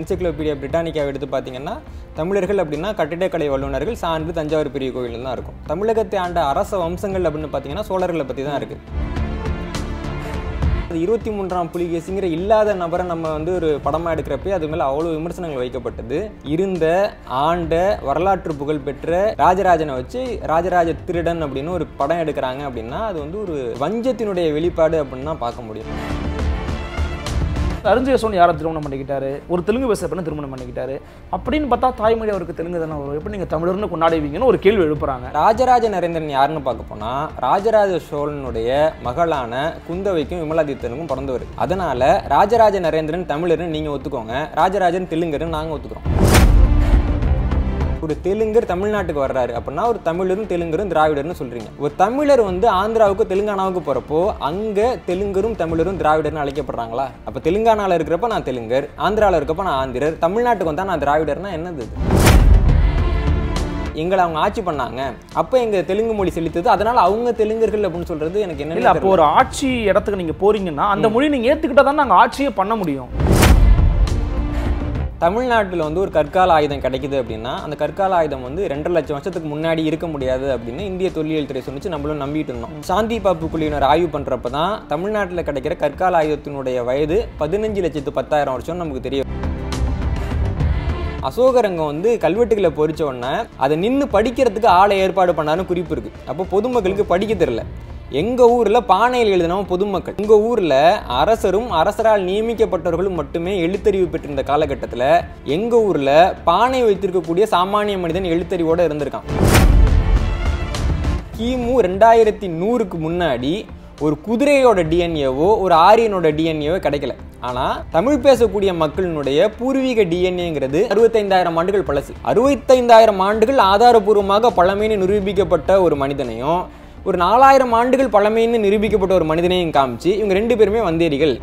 Encyclopedia பிரிட்டானிக்காவை எடுத்து பார்த்தீங்கன்னா தமிழர்கள் அப்படின்னா கட்டிடக்கலை வல்லுநர்கள் சான்று தஞ்சாவூர் பெரிய கோவில் தான் இருக்கும். தமிழகத்தை ஆண்ட அரச வம்சங்கள் அப்படின்னு பார்த்தீங்கன்னா சோழர்களை பற்றி தான் இருக்குது இருபத்தி மூன்றாம் புலிகேசிங்கிற இல்லாத நபரை நம்ம வந்து ஒரு படமாக எடுக்கிறப்பே அது மேலே அவ்வளோ விமர்சனங்கள் வைக்கப்பட்டது. இருந்த ஆண்ட வரலாற்று புகழ் பெற்ற ராஜராஜனை வச்சு ராஜராஜ திருடன் அப்படின்னு ஒரு படம் எடுக்கிறாங்க அப்படின்னா அது வந்து ஒரு வஞ்சத்தினுடைய வெளிப்பாடு அப்படின்னு தான் பார்க்க முடியும். அருஞ்சேசன் யாரை திருமணம் பண்ணிக்கிட்டாரு? ஒரு தெலுங்கு பேச பெண்ணை திருமணம் பண்ணிக்கிட்டாரு. அப்படின்னு பார்த்தா தாய்மொழி அவருக்கு தெலுங்கு தானே வரும். எப்படி நீங்கள் தமிழர்னு கொண்டாடுவீங்கன்னு ஒரு கேள்வி எழுப்புறாங்க. ராஜராஜ நரேந்திரன் யாருன்னு பார்க்க போனால் ராஜராஜ சோழனுடைய மகளான குந்தவைக்கும் விமலாதித்தனுக்கும் பிறந்தவர். அதனால ராஜராஜ நரேந்திரன் தமிழர்னு நீங்கள் ஒத்துக்கோங்க. ராஜராஜன் தெலுங்குன்னு நாங்கள் ஒத்துக்கிறோம். ஒரு தெலுங்கர் தமிழ்நாட்டுக்கு வர்றாரு அப்படின்னா ஒரு தமிழரும் தெலுங்கரும் திராவிடர்னு சொல்றீங்க. ஒரு தமிழர் வந்து ஆந்திராவுக்கு தெலுங்கானாவுக்கு போறப்போ அங்க தெலுங்கரும் தமிழரும் திராவிடர்னு அழைக்கப்படுறாங்களா? அப்ப தெலுங்கானால இருக்கிறப்ப நான் தெலுங்கர் ஆந்திரால இருக்கப்ப நான் ஆந்திரர் தமிழ்நாட்டுக்கு வந்தா நான் திராவிடர்னா என்னது எங்களை அவங்க ஆட்சி பண்ணாங்க. அப்போ எங்க தெலுங்கு மொழி செலுத்தது. அதனால அவங்க தெலுங்கர்கள் அப்படின்னு சொல்றது எனக்கு இல்ல என்ன அப்போ ஒரு ஆட்சி இடத்துக்கு நீங்க போறீங்கன்னா அந்த மொழி நீங்க ஏத்துக்கிட்டா தான் நாங்க ஆட்சியே பண்ண முடியும். தமிழ்நாட்டில் வந்து ஒரு கற்கால ஆயுதம் கிடைக்குது அப்படின்னா அந்த கற்கால ஆயுதம் வந்து ரெண்டரை லட்சம் வருஷத்துக்கு முன்னாடி இருக்க முடியாது அப்படின்னு இந்திய தொல்லியல் துறை சொன்னிச்சு நம்மளும் நம்பிட்டு இருந்தோம். சாந்தி பாப்பு குழுவினர் ஆய்வு பண்ணுறப்ப தான் தமிழ்நாட்டில் கிடைக்கிற கற்கால ஆயுதத்தினுடைய வயது பதினஞ்சு லட்சத்து பத்தாயிரம் வருஷம் நமக்கு தெரியும். அசோகரங்கம் வந்து கல்வெட்டுகளை பொறிச்ச உடனே அதை நின்று படிக்கிறதுக்கு ஆளை ஏற்பாடு பண்ணாருன்னு குறிப்பு இருக்கு. அப்போ பொதுமக்களுக்கு படிக்க தெரில எங்கள் ஊரில் பானையில் எழுதினவன் பொதுமக்கள். உங்கள் ஊரில் அரசரும் அரசரால் நியமிக்கப்பட்டவர்களும் மட்டுமே எழுத்தறிவு பெற்றிருந்த காலகட்டத்தில் எங்கள் ஊரில் பானை வைத்திருக்கக்கூடிய சாமானிய மனிதன் எழுத்தறிவோடு இருந்திருக்கான். கிமு ரெண்டாயிரத்தி நூறுக்கு முன்னாடி ஒரு குதிரையோட டிஎன்ஏவோ ஒரு ஆரியனோட டிஎன்ஏவோ கிடைக்கல. ஆனால் தமிழ் பேசக்கூடிய மக்களினுடைய பூர்வீக டிஎன்ஏங்கிறது அறுபத்தைந்தாயிரம் ஆண்டுகள் பழசு. அறுபத்தைந்தாயிரம் ஆண்டுகள் ஆதாரபூர்வமாக பழமைன்னு நிரூபிக்கப்பட்ட ஒரு மனிதனையும் ஒரு நாலாயிரம் ஆண்டுகள் பழமைன்னு நிரூபிக்கப்பட்ட ஒரு மனிதனையும் காமிச்சு இவங்க ரெண்டு பேருமே வந்தேரிகள்.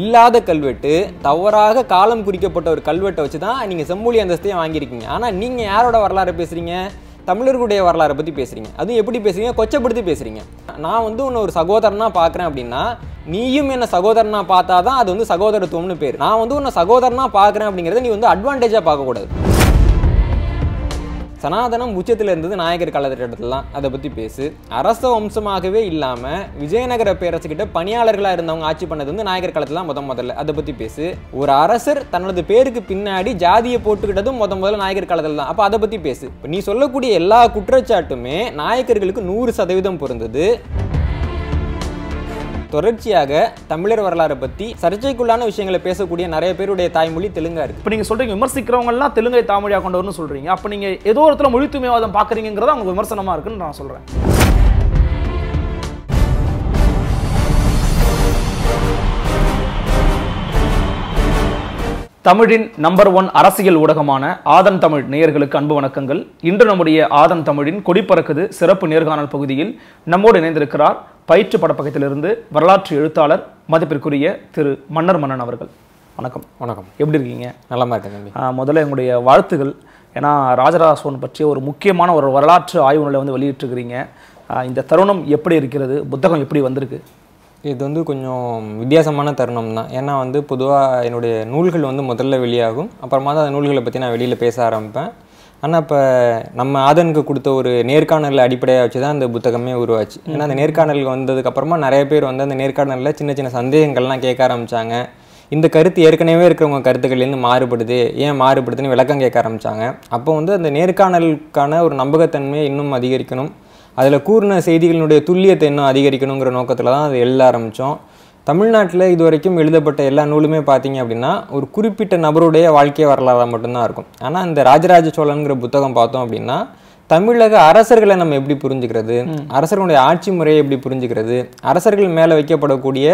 இல்லாத கல்வெட்டு தவறாக காலம் குறிக்கப்பட்ட ஒரு கல்வெட்டை வச்சு தான் நீங்கள் செம்மொழி அந்தஸ்தையும் வாங்கியிருக்கீங்க. ஆனால் நீங்கள் யாரோட வரலாறு பேசுகிறீங்க தமிழர்களுடைய வரலாறை பற்றி பேசுகிறீங்க அதுவும் எப்படி பேசுகிறீங்க கொச்சப்படுத்தி பேசுகிறீங்க நான் வந்து உன்னை ஒரு சகோதரனா பார்க்குறேன் அப்படின்னா நீயும் என்ன சகோதரனாக பார்த்தா தான் அது வந்து சகோதரத்துவம்னு பேர். நான் வந்து உன்னை சகோதரனா பார்க்குறேன் அப்படிங்கிறத நீ வந்து அட்வான்டேஜாக பார்க்கக்கூடாது. சனாதனம் உச்சத்தில் இருந்தது நாயகர் காலகட்டத்தில் தான் அதை பற்றி பேசு. அரச வம்சமாகவே இல்லாமல் விஜயநகர பேரரசுக்கிட்ட பணியாளர்களாக இருந்தவங்க ஆட்சி பண்ணது வந்து நாயகர் காலத்தில் தான் முத முதல்ல. அதை பற்றி பேசு. ஒரு அரசர் தனது பேருக்கு பின்னாடி ஜாதியை போட்டுக்கிட்டதும் முத முதல்ல நாயகர் காலத்தில் தான் அப்போ அதை பற்றி பேசு. இப்போ நீ சொல்லக்கூடிய எல்லா குற்றச்சாட்டுமே நாயக்கர்களுக்கு நூறு சதவீதம் பொருந்தது. தொடர்ச்சியாக தமிழர் வரலாறு பற்றி சர்ச்சைக்குள்ளான விஷயங்களை பேசக்கூடிய நிறைய பேருடைய தாய்மொழி தெலுங்கா இருக்கு. இப்போ நீங்க சொல்றீங்க விமர்சிக்கிறவங்க எல்லாம் தெலுங்கை தாமொழியா கொண்டவர்னு சொல்றீங்க. அப்ப நீங்க ஏதோ ஒரு மொழி தூய்மைவாதம் பாக்குறீங்கிறத அவங்க விமர்சனமா இருக்குன்னு நான் சொல்றேன். தமிழின் நம்பர் ஒன் அரசியல் ஊடகமான ஆதன் தமிழ் நேயர்களுக்கு அன்பு வணக்கங்கள். இன்று நம்முடைய ஆதன் தமிழின் கொடிப்பறக்குது சிறப்பு நேர்காணல் பகுதியில் நம்மோடு இணைந்திருக்கிறார் பயிற்று படப்பக்கத்திலிருந்து வரலாற்று எழுத்தாளர் மதிப்பிற்குரிய திரு மன்னர் மன்னன் அவர்கள். வணக்கம். வணக்கம். எப்படி இருக்கீங்க? நலமா இருக்கேன் முதல்ல எங்களுடைய வாழ்த்துகள். ஏன்னா ராஜராஜ சோழன் பற்றிய ஒரு முக்கியமான ஒரு வரலாற்று ஆய்வு நூலை வந்து வெளியிட்டிருக்கிறீங்க. இந்த தருணம் எப்படி இருக்கிறது? புத்தகம் எப்படி வந்திருக்கு? இது வந்து கொஞ்சம் வித்தியாசமான தருணம் தான். ஏன்னா வந்து பொதுவாக என்னுடைய நூல்கள் வந்து முதல்ல வெளியாகும். அப்புறமா தான் அந்த நூல்களை பற்றி நான் வெளியில் பேச ஆரம்பிப்பேன். ஆனால் இப்போ நம்ம ஆதனுக்கு கொடுத்த ஒரு நேர்காணல் அடிப்படையாக வச்சு தான் அந்த புத்தகமே உருவாச்சு. ஏன்னா அந்த நேர்காணலுக்கு வந்ததுக்கப்புறமா நிறைய பேர் வந்து அந்த நேர்காணலில் சின்ன சின்ன சந்தேகங்கள்லாம் கேட்க ஆரம்பித்தாங்க இந்த கருத்து ஏற்கனவே இருக்கிறவங்க கருத்துக்கள்லேருந்து மாறுபடுது. ஏன் மாறுபடுதுன்னு விளக்கம் கேட்க ஆரம்பித்தாங்க அப்போ வந்து அந்த நேர்காணலுக்கான ஒரு நம்பகத்தன்மையை இன்னும் அதிகரிக்கணும். அதில் கூறின செய்திகளினுடைய துல்லியத்தை இன்னும் அதிகரிக்கணுங்கிற நோக்கத்தில் தான் அது எழுத ஆரம்பித்தோம் தமிழ்நாட்டில் இது வரைக்கும் எழுதப்பட்ட எல்லா நூலுமே பார்த்தீங்க அப்படின்னா ஒரு குறிப்பிட்ட நபருடைய வாழ்க்கை வரலாறாக மட்டும்தான் இருக்கும். ஆனால் இந்த ராஜராஜ சோழனுங்கிற புத்தகம் பார்த்தோம் அப்படின்னா தமிழக அரசர்களை நம்ம எப்படி புரிஞ்சுக்கிறது? அரசர்களுடைய ஆட்சி முறையை எப்படி புரிஞ்சுக்கிறது? அரசர்கள் மேலே வைக்கப்படக்கூடிய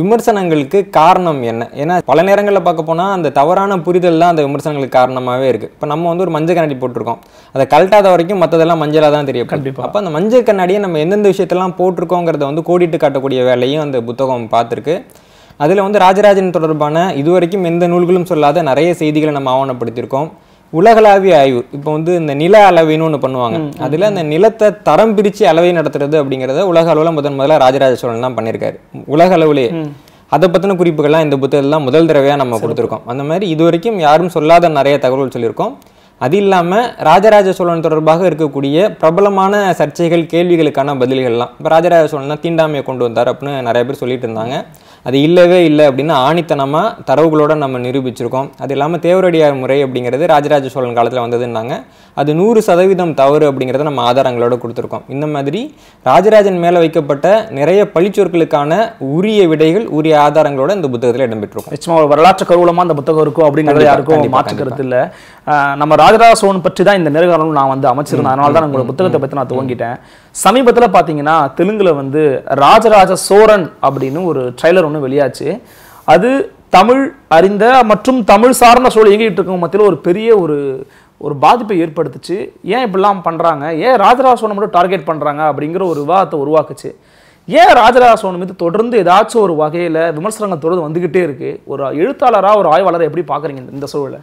விமர்சனங்களுக்கு காரணம் என்ன? ஏன்னா பல நேரங்களில் பார்க்க போனால் அந்த தவறான புரிதல் தான் அந்த விமர்சனங்களுக்கு காரணமாகவே இருக்குது இப்போ நம்ம வந்து ஒரு மஞ்சள் கண்ணாடி போட்டிருக்கோம். அதை கழட்டாத வரைக்கும் மற்றதெல்லாம் மஞ்சளாக தான் தெரியும் கண்டிப்பா. அப்போ அந்த மஞ்சள் கண்ணாடியை நம்ம எந்தெந்த விஷயத்தெல்லாம் போட்டிருக்கோங்கிறத வந்து கோடிட்டு காட்டக்கூடிய வேலையும் அந்த புத்தகம் பார்த்துருக்கு. அதில் வந்து ராஜராஜன் தொடர்பான இதுவரைக்கும் எந்த நூல்களும் சொல்லாத நிறைய செய்திகளை நம்ம ஆவணப்படுத்தியிருக்கோம். உலகளாவிய ஆய்வு. இப்போ வந்து இந்த நில அளவைன்னு ஒன்று பண்ணுவாங்க. அதில் அந்த நிலத்தை தரம் பிரித்து அளவை நடத்துறது அப்படிங்கிறத உலக அளவில் முதன் முதல்ல ராஜராஜ சோழன் தான் பண்ணியிருக்காரு உலக அளவுலேயே. அதை பற்றின குறிப்புகள்லாம் இந்த புத்தகத்தில் முதல் தடவையாக நம்ம கொடுத்துருக்கோம். அந்த மாதிரி இது வரைக்கும் யாரும் சொல்லாத நிறைய தகவல்கள் சொல்லியிருக்கோம். அது இல்லாமல் ராஜராஜ சோழன் தொடர்பாக இருக்கக்கூடிய பிரபலமான சர்ச்சைகள் கேள்விகளுக்கான பதில்கள்லாம். இப்போ ராஜராஜ சோழன் தான் தீண்டாமையை கொண்டு வந்தார் அப்படின்னு நிறைய பேர் சொல்லிட்டு இருந்தாங்க. அது இல்லவே இல்லை அப்படின்னு ஆணித்தனமாக தரவுகளோட நம்ம நிரூபிச்சிருக்கோம். அது இல்லாமல் தேவரடியார் முறை அப்படிங்கிறது ராஜராஜ சோழன் காலத்தில் வந்ததுன்னாங்க. அது நூறு சதவீதம் தவறு அப்படிங்கிறத நம்ம ஆதாரங்களோட கொடுத்துருக்கோம். இந்த மாதிரி ராஜராஜன் மேலே வைக்கப்பட்ட நிறைய பழிச்சொற்களுக்கான உரிய விடைகள் உரிய ஆதாரங்களோட இந்த புத்தகத்தில் இடம்பெற்றிருக்கும். நிச்சயமா ஒரு வரலாற்று கருவூலமா அந்த புத்தகம் இருக்கும் அப்படிங்கிறது யாருக்கும் கண்டிப்பா, மாற்று கருத்து இல்ல. நம்ம ராஜராஜ சோழன் பற்றி தான் இந்த நேர்காணலும் நான் வந்து அமைச்சிருந்தேன். அதனால தான் உங்களோட புத்தகத்தை பத்தி நான் துவங்கிட்டேன். சமீபத்துல பாத்தீங்கன்னா தெலுங்குல வந்து ராஜராஜ சோரன் அப்படின்னு ஒரு ட்ரைலர் ஒன்று வெளியாச்சு. அது தமிழ் அறிந்த மற்றும் தமிழ் சார்ந்த சூழல் இயங்கிட்டு இருக்கவங்க மத்தியில் ஒரு பெரிய ஒரு ஒரு பாதிப்பை ஏற்படுத்துச்சு. ஏன் இப்படிலாம் பண்றாங்க? ஏன் ராஜராஜ சோழனை மட்டும் டார்கெட் பண்றாங்க? அப்படிங்கிற ஒரு விவாதத்தை உருவாக்குச்சு. ஏன் ராஜராஜ சோழன் மீது தொடர்ந்து ஏதாச்சும் ஒரு வகையில விமர்சனங்கள் தொடர்ந்து வந்துகிட்டே இருக்கு? ஒரு எழுத்தாளரா ஒரு ஆய்வாளரை எப்படி பாக்குறீங்க இந்த- இந்த சூழலை?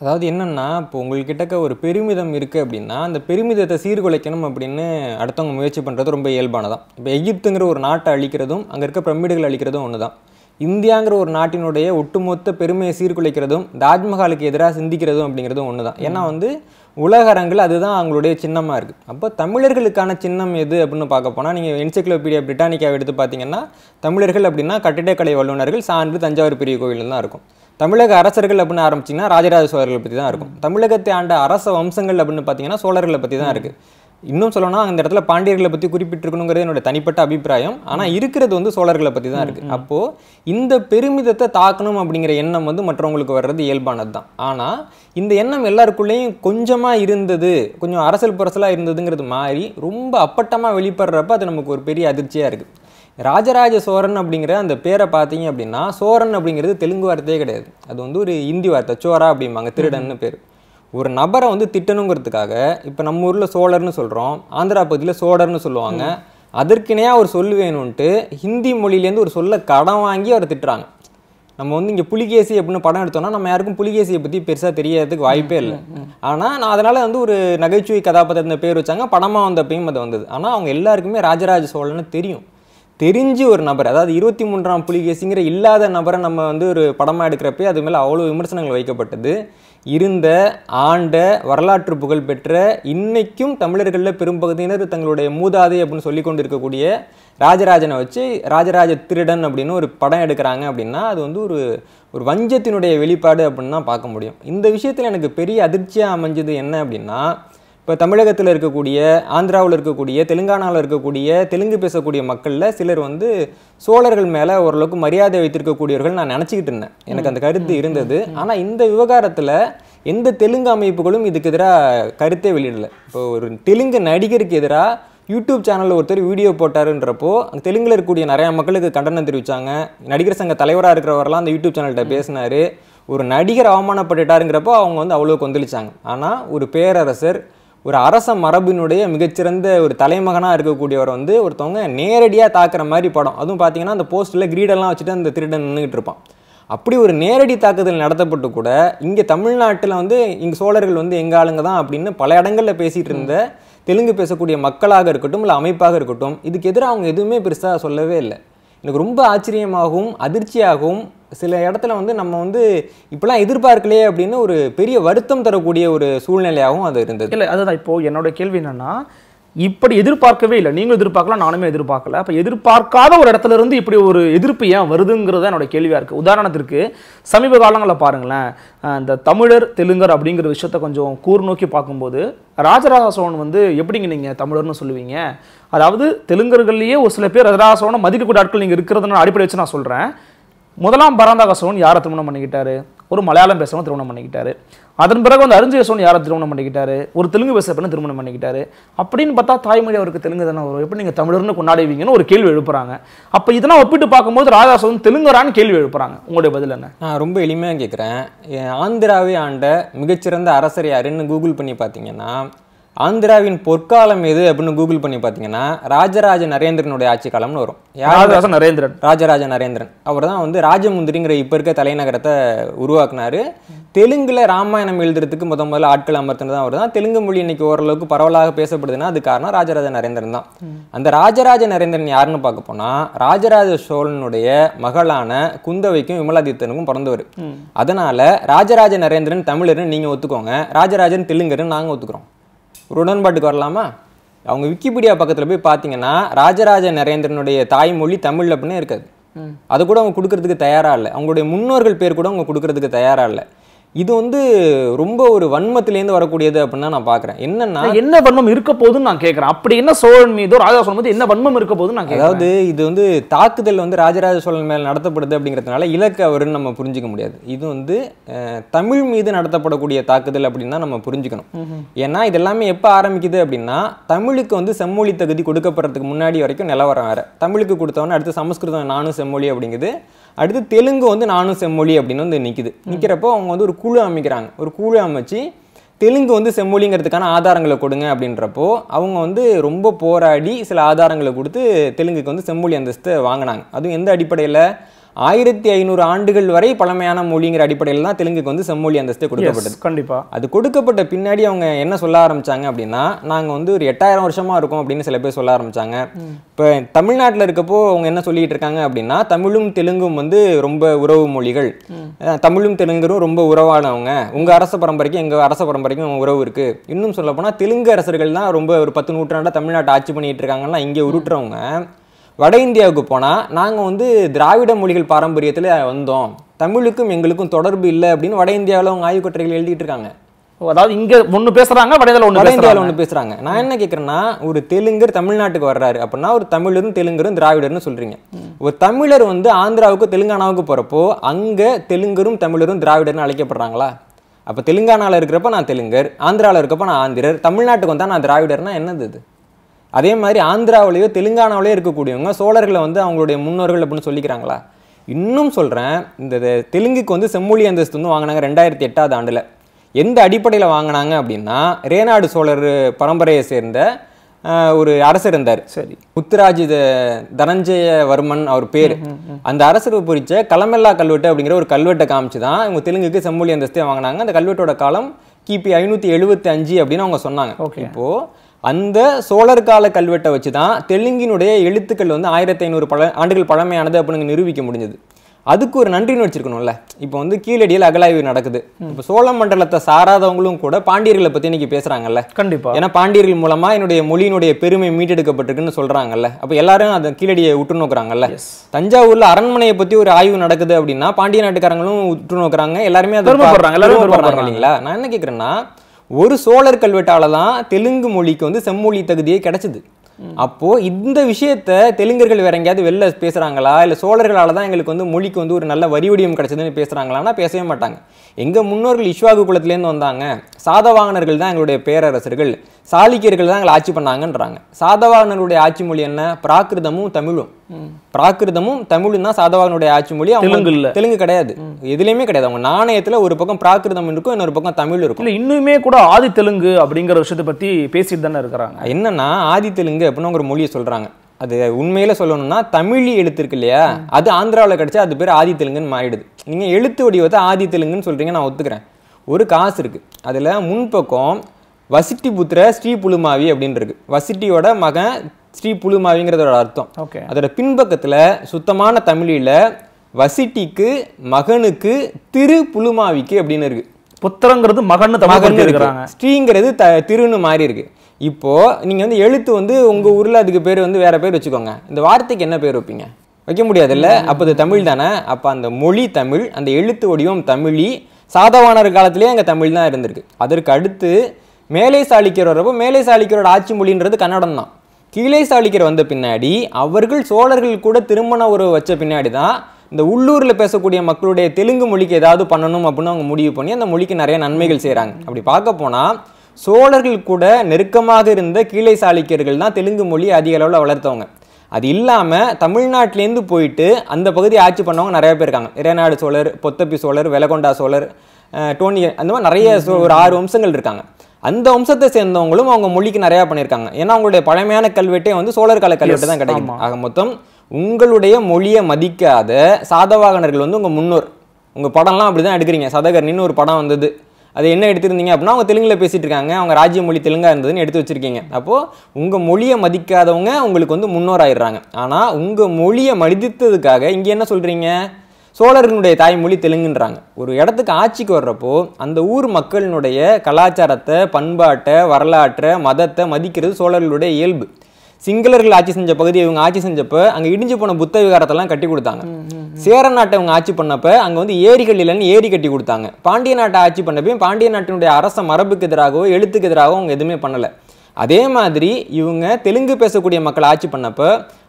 அதாவது என்னென்னா இப்போ உங்கள்கிட்டக்க ஒரு பெருமிதம் இருக்குது அப்படின்னா அந்த பெருமிதத்தை சீர்குலைக்கணும் அப்படின்னு அடுத்தவங்க முயற்சி பண்ணுறது ரொம்ப இயல்பானதான். இப்போ எகிப்துங்கிற ஒரு நாட்டை அழிக்கிறதும் அங்கே இருக்க பிரமிடுகள் அழிக்கிறதும் ஒன்று தான் இந்தியாங்கிற ஒரு நாட்டினுடைய ஒட்டுமொத்த பெருமையை சீர்குலைக்கிறதும் தாஜ்மஹாலுக்கு எதிராக சிந்திக்கிறதும் அப்படிங்கிறதும் ஒன்று தான் ஏன்னா வந்து உலக அரங்கில் அதுதான் அவங்களுடைய சின்னமாக இருக்குது அப்போ தமிழர்களுக்கான சின்னம் எது அப்படின்னு பார்க்க போனால் நீங்கள் என்சைக்ளோபீடியா பிரிட்டானிக்காவை எடுத்து பார்த்தீங்கன்னா தமிழர்கள் அப்படின்னா கட்டிடக்கலை வல்லுநர்கள் சான்று தஞ்சாவூர் பெரிய கோயில் தான் இருக்கும். தமிழக அரசர்கள் அப்படின்னு ஆரம்பிச்சிங்கன்னா ராஜராஜ சோழர்களை பற்றி தான் இருக்கும். தமிழகத்தை ஆண்ட அரச வம்சங்கள் அப்படின்னு பார்த்தீங்கன்னா சோழர்களை பற்றி தான் இருக்குது இன்னும் சொல்லணும்னா அந்த இடத்துல பாண்டியர்களை பற்றி குறிப்பிட்டிருக்கணுங்கிறது என்னோட தனிப்பட்ட அபிப்பிராயம். ஆனால் இருக்கிறது வந்து சோழர்களை பற்றி தான் இருக்குது அப்போது இந்த பெருமிதத்தை தாக்கணும் அப்படிங்கிற எண்ணம் வந்து மற்றவங்களுக்கு வர்றது இயல்பானது தான். ஆனால் இந்த எண்ணம் எல்லாருக்குள்ளேயும் கொஞ்சமாக இருந்தது கொஞ்சம் அரசல் புரசலாக இருந்ததுங்கிறது மாறி ரொம்ப அப்பட்டமாக வெளிப்படுறப்ப அது நமக்கு ஒரு பெரிய அதிர்ச்சியாக இருக்குது ராஜராஜ சோரன் அப்படிங்கிற அந்த பேரை பார்த்தீங்க அப்படின்னா சோரன் அப்படிங்கிறது தெலுங்கு வார்த்தையே கிடையாது. அது வந்து ஒரு இந்தி வார்த்தை சோரா அப்படிம்பாங்க திருடன்னு பேர். ஒரு நபரை வந்து திட்டணுங்கிறதுக்காக இப்போ நம்ம ஊரில் சோழர்னு சொல்கிறோம் ஆந்திரா பகுதியில் சோழர்னு சொல்லுவாங்க. அதற்கினையா ஒரு சொல் வேணும்ன்ட்டு ஹிந்தி மொழியிலேருந்து ஒரு சொல்ல கடன் வாங்கி அவரை திட்டுறாங்க. நம்ம வந்து இங்கே புலிகேசி அப்படின்னு படம் எடுத்தோம்னா நம்ம யாருக்கும் புலிகேசியை பற்றி பெருசாக தெரியறதுக்கு வாய்ப்பே இல்லை. ஆனால் நான் அதனால் வந்து ஒரு நகைச்சுவை கதாபாத்திரத்தை பேர் வச்சாங்க படமாக வந்தப்பையும் அது வந்தது. ஆனால் அவங்க எல்லாருக்குமே ராஜராஜ சோழன்னு தெரியும். தெரிஞ்சு ஒரு நபர் அதாவது இருபத்தி மூன்றாம் புலிகேசிங்கிற இல்லாத நபரை நம்ம வந்து ஒரு படமாக எடுக்கிறப்பே அது மேலே அவ்வளோ விமர்சனங்கள் வைக்கப்பட்டது. இருந்த ஆண்ட வரலாற்று புகழ் பெற்ற இன்னைக்கும் தமிழர்களில் பெரும்பகுதியினர் தங்களுடைய மூதாதை அப்படின்னு சொல்லி கொண்டு இருக்கக்கூடிய ராஜராஜனை வச்சு ராஜராஜ திருடன் அப்படின்னு ஒரு படம் எடுக்கிறாங்க அப்படின்னா அது வந்து ஒரு ஒரு வஞ்சத்தினுடைய வெளிப்பாடு அப்படின்னு தான் பார்க்க முடியும். இந்த விஷயத்தில் எனக்கு பெரிய அதிர்ச்சியாக அமைஞ்சது என்ன அப்படின்னா இப்போ தமிழகத்தில் இருக்கக்கூடிய ஆந்திராவில் இருக்கக்கூடிய தெலுங்கானாவில் இருக்கக்கூடிய தெலுங்கு பேசக்கூடிய மக்களில் சிலர் வந்து சோழர்கள் மேலே ஓரளவுக்கு மரியாதை வைத்திருக்கக்கூடியவர்கள் நான் நினச்சிக்கிட்டு இருந்தேன். எனக்கு அந்த கருத்து இருந்தது. ஆனால் இந்த விவகாரத்தில் எந்த தெலுங்கு அமைப்புகளும் இதுக்கு எதிராக கருத்தே வெளியிடல. இப்போ ஒரு தெலுங்கு நடிகருக்கு எதிராக யூடியூப் சேனலில் ஒருத்தர் வீடியோ போட்டாருன்றப்போ அங்கே தெலுங்கில் இருக்கக்கூடிய நிறையா மக்களுக்கு கண்டனம் தெரிவித்தாங்க நடிகர் சங்க தலைவராக இருக்கிறவரெல்லாம் அந்த யூடியூப் சேனல்கிட்ட பேசினார். ஒரு நடிகர் அவமானப்பட்டுட்டாருங்கிறப்போ அவங்க வந்து அவ்வளோ கொந்தளிச்சாங்க. ஆனால் ஒரு பேரரசர் ஒரு அரச மரபினுடைய மிகச்சிறந்த ஒரு தலைமகனாக இருக்கக்கூடியவர் வந்து ஒருத்தவங்க நேரடியாக தாக்குற மாதிரி படம். அதுவும் பார்த்தீங்கன்னா அந்த போஸ்ட்டில் கிரீடெல்லாம் வச்சுட்டு அந்த திருடன் நின்றுட்டு இருப்பான். அப்படி ஒரு நேரடி தாக்குதல் நடத்தப்பட்டு கூட இங்கே தமிழ்நாட்டில் வந்து இங்கே சோழர்கள் வந்து எங்கள் ஆளுங்க தான் அப்படின்னு பல இடங்களில் பேசிகிட்டு இருந்த தெலுங்கு பேசக்கூடிய மக்களாக இருக்கட்டும் இல்லை அமைப்பாக இருக்கட்டும் இதுக்கு எதிராக அவங்க எதுவுமே பெருசாக சொல்லவே இல்லை. எனக்கு ரொம்ப ஆச்சரியமாகவும் அதிர்ச்சியாகவும் சில இடத்துல வந்து நம்ம வந்து இப்பெல்லாம் எதிர்பார்க்கலையே அப்படின்னு ஒரு பெரிய வருத்தம் தரக்கூடிய ஒரு சூழ்நிலையாகவும் அது இருந்தது. இல்லை அதுதான். இப்போ என்னோட கேள்வி என்னன்னா இப்படி எதிர்பார்க்கவே இல்லை. நீங்களும் எதிர்பார்க்கலாம் நானுமே எதிர்பார்க்கல. அப்போ எதிர்பார்க்காத ஒரு இடத்துல இருந்து இப்படி ஒரு எதிர்ப்பு ஏன் வருதுங்கிறது என்னோட கேள்வியாக இருக்குது உதாரணத்திற்கு சமீப காலங்களில் பாருங்களேன் இந்த தமிழர் தெலுங்கர் அப்படிங்கிற விஷயத்த கொஞ்சம் கூர் நோக்கி பார்க்கும்போது ராஜராஜ சோழன் வந்து எப்படிங்க நீங்கள் தமிழர்னு சொல்லுவீங்க? அதாவது தெலுங்கர்கள்லேயே ஒரு சில பேர் ராஜராஜ சோழனை மதிக்கக்கூடிய ஆட்கள் நீங்கள் இருக்கிறதுனால அடிப்படை வச்சு நான் சொல்கிறேன் முதலாம் பராந்தக சோழன் யாரை திருமணம் பண்ணிக்கிட்டாரு? ஒரு மலையாளம் பேசுறவங்க திருமணம் பண்ணிக்கிட்டாரு. அதன் பிறகு வந்து அருஞ்சய சோழன் யாரை திருமணம் பண்ணிக்கிட்டாரு? ஒரு தெலுங்கு பேசுற திருமணம் பண்ணிக்கிட்டாரு. அப்படின்னு பார்த்தா தாய்மொழி அவருக்கு தெலுங்கு தானே வரும். எப்படி நீங்கள் தமிழர்னு கொண்டாடுவீங்கன்னு ஒரு கேள்வி எழுப்புறாங்க. அப்போ இதெல்லாம் ஒப்பிட்டு பார்க்கும்போது ராஜா சோழன் தெலுங்குரான்னு கேள்வி எழுப்புறாங்க. உங்களுடைய பதில் என்ன? நான் ரொம்ப எளிமையாக கேட்குறேன் ஆந்திராவை ஆண்ட மிகச்சிறந்த அரசர் யாருன்னு கூகுள் பண்ணி பார்த்தீங்கன்னா ஆந்திராவின் பொற்காலம் எது அப்படின்னு கூகுள் பண்ணி பார்த்தீங்கன்னா ராஜராஜ நரேந்திரனுடைய ஆட்சி காலம்னு வரும். ராஜராஜ நரேந்திரன். ராஜராஜ நரேந்திரன். அவர் தான் வந்து ராஜமுந்திரிங்கிற இப்போ இருக்க தலைநகரத்தை உருவாக்குனாரு. தெலுங்குல ராமாயணம் எழுதுறதுக்கு முத முதல்ல ஆட்கள் அமர்த்தினது அவர் தான். தெலுங்கு மொழி இன்னைக்கு ஓரளவுக்கு பரவலாக பேசப்படுதுன்னா அது காரணம் ராஜராஜ நரேந்திரன் தான். அந்த ராஜராஜ நரேந்திரன் யாருன்னு பார்க்க போனா ராஜராஜ சோழனுடைய மகளான குந்தவைக்கும் விமலாதித்தனுக்கும் பிறந்தவர். அதனால ராஜராஜ நரேந்திரன் தமிழர்னு நீங்க ஒத்துக்கோங்க ராஜராஜன் தெலுங்கர்னு நாங்க ஒத்துக்கிறோம். ஒரு உடன்பாட்டுக்கு வரலாமா? அவங்க விக்கிபீடியா பக்கத்துல போய் பார்த்தீங்கன்னா ராஜராஜ நரேந்திரனுடைய தாய்மொழி தமிழ் அப்படின்னு இருக்காது. அது கூட அவங்க கொடுக்கறதுக்கு தயாரா இல்லை. அவங்களுடைய முன்னோர்கள் பேர் கூட அவங்க கொடுக்கறதுக்கு தயாரா இல்லை. இது வந்து ரொம்ப ஒரு வன்மத்திலேருந்து வரக்கூடியது அப்படின்னு நான் பார்க்குறேன் என்னன்னா என்ன வன்மம் இருக்க போகுதுன்னு நான் கேட்கறேன் அப்படி என்ன சோழன் மீதோ ராஜா சோழன் மீது என்ன வன்மம் இருக்க போகுதுன்னு நான் அதாவது இது வந்து தாக்குதல் வந்து ராஜராஜ சோழன் மேல் நடத்தப்படுது அப்படிங்கிறதுனால இலக்கு அவருன்னு நம்ம புரிஞ்சுக்க முடியாது. இது வந்து தமிழ் மீது நடத்தப்படக்கூடிய தாக்குதல் அப்படின்னு தான் நம்ம புரிஞ்சுக்கணும். ஏன்னா இது எல்லாமே எப்போ ஆரம்பிக்குது அப்படின்னா தமிழுக்கு வந்து செம்மொழி தகுதி கொடுக்கப்படுறதுக்கு முன்னாடி வரைக்கும் நிலவரம் வேற. தமிழுக்கு கொடுத்தவொன்னே அடுத்து சமஸ்கிருதம் நானும் செம்மொழி அப்படிங்குது. அடுத்து தெலுங்கு வந்து நானும் செம்மொழி அப்படின்னு வந்து நிற்கிது நிற்கிறப்போ அவங்க வந்து ஒரு குழு அமைக்கிறாங்க. ஒரு குழு அமைச்சு தெலுங்கு வந்து செம்மொழிங்கிறதுக்கான ஆதாரங்களை கொடுங்க அப்படின்றப்போ அவங்க வந்து ரொம்ப போராடி சில ஆதாரங்களை கொடுத்து தெலுங்குக்கு வந்து செம்மொழி அந்தஸ்து வாங்கினாங்க. அதுவும் எந்த அடிப்படையில்? ஆயிரத்தி ஐநூறு ஆண்டுகள் வரை பழமையான மொழிங்கிற அடிப்படையில் தான் தெலுங்குக்கு வந்து செம்மொழி அந்தஸ்து கொடுக்கப்பட்டது. Yes, கண்டிப்பா. அது கொடுக்கப்பட்ட பின்னாடி அவங்க என்ன சொல்ல ஆரம்பிச்சாங்க அப்படின்னா நாங்க வந்து ஒரு எட்டாயிரம் வருஷமா இருக்கோம் அப்படின்னு சில பேர் சொல்ல ஆரம்பிச்சாங்க. இப்போ தமிழ்நாட்டுல இருக்கப்போ அவங்க என்ன சொல்லிட்டு இருக்காங்க அப்படின்னா தமிழும் தெலுங்கும் வந்து ரொம்ப உறவு மொழிகள். தமிழும் தெலுங்கரும் ரொம்ப உறவானவங்க. உங்க அரச பரம்பரைக்கும் எங்க அரச பரம்பரைக்கும் உறவு இருக்கு. இன்னும் சொல்ல போனா தெலுங்கு அரசர்கள் தான் ரொம்ப ஒரு பத்து நூற்றாண்டா தமிழ்நாட்டை ஆட்சி பண்ணிட்டு இருக்காங்கன்னா இங்கே உருட்டுறவங்க. வட இந்தியாவுக்கு போனால் நாங்கள் வந்து திராவிட மொழிகள் பாரம்பரியத்தில் வந்தோம். தமிழுக்கும் எங்களுக்கும் தொடர்பு இல்லை அப்படின்னு வட இந்தியாவில் அவங்க ஆய்வுக்கட்டுரைகள் எழுதிட்டு இருக்காங்க. அதாவது இங்க ஒண்ணு பேசுறாங்க வடஇந்தியால ஒண்ணு வட இந்தியாவில் ஒன்று பேசுறாங்க. நான் என்ன கேட்குறேன்னா ஒரு தெலுங்கர் தமிழ்நாட்டுக்கு வர்றாரு அப்படின்னா ஒரு தமிழரும் தெலுங்கரும் திராவிடர்னு சொல்றீங்க. ஒரு தமிழர் வந்து ஆந்திராவுக்கு தெலுங்கானாவுக்கு போறப்போ அங்க தெலுங்கரும் தமிழரும் திராவிடர்னு அழைக்கப்படுறாங்களா? அப்போ தெலுங்கானால இருக்கிறப்ப நான் தெலுங்கர் ஆந்திராவில் இருக்கப்ப நான் ஆந்திரர் தமிழ்நாட்டுக்கு வந்தா நான் திராவிடர்னா என்னது இது? அதே மாதிரி ஆந்திராவிலேயோ தெலுங்கானாவிலேயோ இருக்கக்கூடியவங்க சோழர்களை வந்து அவங்களுடைய முன்னோர்கள் அப்படின்னு சொல்லிக்கிறாங்களா? இன்னும் சொல்றேன் இந்த தெலுங்குக்கு வந்து செம்மொழி அந்தஸ்து வந்து வாங்கினாங்க ரெண்டாயிரத்தி எட்டாவது ஆண்டுல. எந்த அடிப்படையில் வாங்கினாங்க அப்படின்னா ரேனாடு சோழர் பரம்பரையை சேர்ந்த ஒரு அரசர் இருந்தார். சரி. முத்துராஜ் த- தனஞ்சயவர்மன் அவர் பேர். அந்த அரசர் பொறிச்ச களமெல்லா கல்வெட்டு அப்படிங்கிற ஒரு கல்வெட்டை காமிச்சு தான் இவங்க தெலுங்குக்கு செம்மொழி அந்தஸ்தே வாங்கினாங்க. அந்த கல்வெட்டோட காலம் கிபி ஐநூற்றி எழுபத்தி அஞ்சு அப்படின்னு அவங்க சொன்னாங்க. Okay. அந்த சோழர் கால கல்வெட்டை வச்சு தான் தெலுங்கினுடைய எழுத்துக்கள் வந்து ஆயிரத்தி ஐநூறு பழ ஆண்டுகள் பழமையானது அப்படின்னு நிரூபிக்க முடிஞ்சது. அதுக்கு ஒரு நன்றின்னு வச்சிருக்கணும்ல. இப்போ வந்து கீழடியில் அகலாய்வு நடக்குது. இப்போ சோழ மண்டலத்தை சாராதவங்களும் கூட பாண்டியர்களை பத்தி இன்னைக்கு பேசுறாங்கல்ல. கண்டிப்பா. ஏன்னா பாண்டியர்கள் மூலமா என்னுடைய மொழியினுடைய பெருமை மீட்டெடுக்கப்பட்டிருக்குன்னு சொல்றாங்கல்ல. அப்ப எல்லாரும் அந்த கீழடியை உற்று நோக்குறாங்கல்ல. தஞ்சாவூர்ல அரண்மனையை பத்தி ஒரு ஆய்வு நடக்குது அப்படின்னா பாண்டிய நாட்டுக்காரங்களும் உற்று நோக்குறாங்க. எல்லாருமே அதை எல்லாருமே. இல்லைங்களா? நான் என்ன கேக்குறேன்னா ஒரு சோழர் கல்வெட்டால தான் தெலுங்கு மொழிக்கு வந்து செம்மொழி தகுதியே கிடைச்சது. அப்போ இந்த விஷயத்த தெலுங்கர்கள் வேற எங்கேயாவது வெளில பேசுறாங்களா? இல்ல சோழர்களால தான் எங்களுக்கு வந்து மொழிக்கு வந்து ஒரு நல்ல வரி வடிவம் கிடைச்சதுன்னு பேசுறாங்களான்னா பேசவே மாட்டாங்க. எங்க முன்னோர்கள் இஷ்வாகு குலத்திலேருந்து வந்தாங்க. சாதவாகனர்கள் தான் எங்களுடைய பேரரசர்கள். சாளுக்கியர்கள் தான் எங்களை ஆட்சி பண்ணாங்கன்றாங்க. சாதவாகனர்களுடைய ஆட்சி மொழி என்ன? பிராகிருதமும் தமிழும். பிராகிருதமும் தமிழும் தான் சாதவாகனுடைய ஆட்சி மொழி. அவங்க தெலுங்கு கிடையாது. எதுலயுமே கிடையாது. அவங்க நாணயத்துல ஒரு பக்கம் பிராகிருதம் இருக்கும் இன்னொரு பக்கம் தமிழ் இருக்கும். இல்ல இன்னுமே கூட ஆதி தெலுங்கு அப்படிங்கிற விஷயத்தை பத்தி பேசிட்டு தானே இருக்கிறாங்க. என்னன்னா ஆதி தெலுங்கு அப்படின்னு ஒரு மொழியை சொல்றாங்க. அது உண்மையில சொல்லணும்னா தமிழி எழுத்து இருக்கு இல்லையா? அது ஆந்திராவில் கிடைச்சா அது பேர் ஆதி தெலுங்குன்னு மாறிடுது. நீங்க எழுத்து வடிவத்தை ஆதி தெலுங்குன்னு சொல்றீங்க நான் ஒத்துக்கிறேன். ஒரு காசு இருக்கு. அதுல முன்பக்கம் வசிட்டி புத்திர ஸ்ரீ புலுமாவி அப்படின்னு இருக்கு. வசிட்டியோட மகன் ஸ்ரீ புலுமாவிங்கிறதோட அர்த்தம். ஓகே. அதோட பின்பக்கத்துல சுத்தமான தமிழில வசிட்டிக்கு மகனுக்கு திரு புலுமாவிக்கு அப்படின்னு இருக்கு. புத்திரங்கிறது தமிழ் மகன் இருக்கிறாங்க இருக்கு. ஸ்ரீங்கிறது த திருன்னு மாறி இருக்கு இப்போ நீங்க வந்து எழுத்து வந்து உங்க ஊர்ல அதுக்கு பேர் வந்து வேற பேர் வச்சுக்கோங்க. இந்த வார்த்தைக்கு என்ன பேர் வைப்பீங்க? வைக்க முடியாதுல்ல? அப்ப அது தமிழ் தானே? அப்ப அந்த மொழி தமிழ் அந்த எழுத்து வடிவம் தமிழி சாதவானர் காலத்திலேயே அங்க தமிழ் தான் இருந்திருக்கு. அதற்கு அடுத்து மேலை சாளுக்கியர் வரப்போ மேலை சாளுக்கியரோட ஆட்சி மொழின்றது கன்னடம் தான். கீழே சாளுக்கியர் வந்த பின்னாடி அவர்கள் சோழர்கள் கூட திருமண உறவு வச்ச பின்னாடி தான் இந்த உள்ளூர்ல பேசக்கூடிய மக்களுடைய தெலுங்கு மொழிக்கு ஏதாவது பண்ணணும் அப்படின்னு அவங்க முடிவு பண்ணி அந்த மொழிக்கு நிறைய நன்மைகள் செய்றாங்க. அப்படி பார்க்க போனா சோழர்கள் கூட நெருக்கமாக இருந்த கீழே சாளுக்கியர்கள் தான் தெலுங்கு மொழி அதிக அளவில் வளர்த்தவங்க. அது இல்லாம தமிழ்நாட்டிலேருந்து போயிட்டு அந்த பகுதியை ஆட்சி பண்ணவங்க நிறைய பேர் இருக்காங்க. இறைநாடு சோழர் பொத்தப்பி சோழர் வெலகொண்டா சோழர் டோனி அந்த மாதிரி நிறைய சோ- ஒரு ஆறு வம்சங்கள் இருக்காங்க. அந்த வம்சத்தை சேர்ந்தவங்களும் அவங்க மொழிக்கு நிறையா பண்ணியிருக்காங்க. ஏன்னா அவங்களுடைய பழமையான கல்வெட்டே வந்து சோழர் கால கல்வெட்டு தான் கிடைக்கும். ஆக மொத்தம் உங்களுடைய மொழியை மதிக்காத சாதவாகனர்கள் வந்து உங்க முன்னோர். உங்க படம்லாம் அப்படிதான் எடுக்கிறீங்க. சதகர்ணின்னு ஒரு படம் வந்தது. அது என்ன எடுத்திருந்தீங்க அப்படின்னா அவங்க தெலுங்கில் பேசிட்டு இருக்காங்க அவங்க ராஜ்ய மொழி தெலுங்காக இருந்ததுன்னு எடுத்து வச்சிருக்கீங்க. அப்போது உங்கள் மொழியை மதிக்காதவங்க உங்களுக்கு வந்து முன்னோராயிடுறாங்க ஆனால் உங்கள் மொழியை மதித்ததுக்காக இங்கே என்ன சொல்கிறீங்க சோழர்களுடைய தாய்மொழி தெலுங்குன்றாங்க. ஒரு இடத்துக்கு ஆட்சிக்கு வர்றப்போ அந்த ஊர் மக்களினுடைய கலாச்சாரத்தை பண்பாட்டை வரலாற்றை மதத்தை மதிக்கிறது சோழர்களுடைய இயல்பு. சிங்களர்கள் ஆட்சி செஞ்ச பகுதி இவங்க ஆட்சி செஞ்சப்ப அங்க இடிஞ்சு போன புத்த விகாரத்தெல்லாம் கட்டி கொடுத்தாங்க. சேர நாட்டை இவங்க ஆட்சி பண்ணப்ப அங்க வந்து ஏரிகள் இல்லைன்னு ஏரி கட்டி கொடுத்தாங்க. பாண்டிய நாட்டை ஆட்சி பண்ணப்பையும் பாண்டிய நாட்டினுடைய அரச மரபுக்கு எதிராகவோ எழுத்துக்கு எதிராகவோ அவங்க எதுவுமே பண்ணல. அதே மாதிரி இவங்க தெலுங்கு பேசக்கூடிய மக்கள் ஆட்சி பண்ணப்ப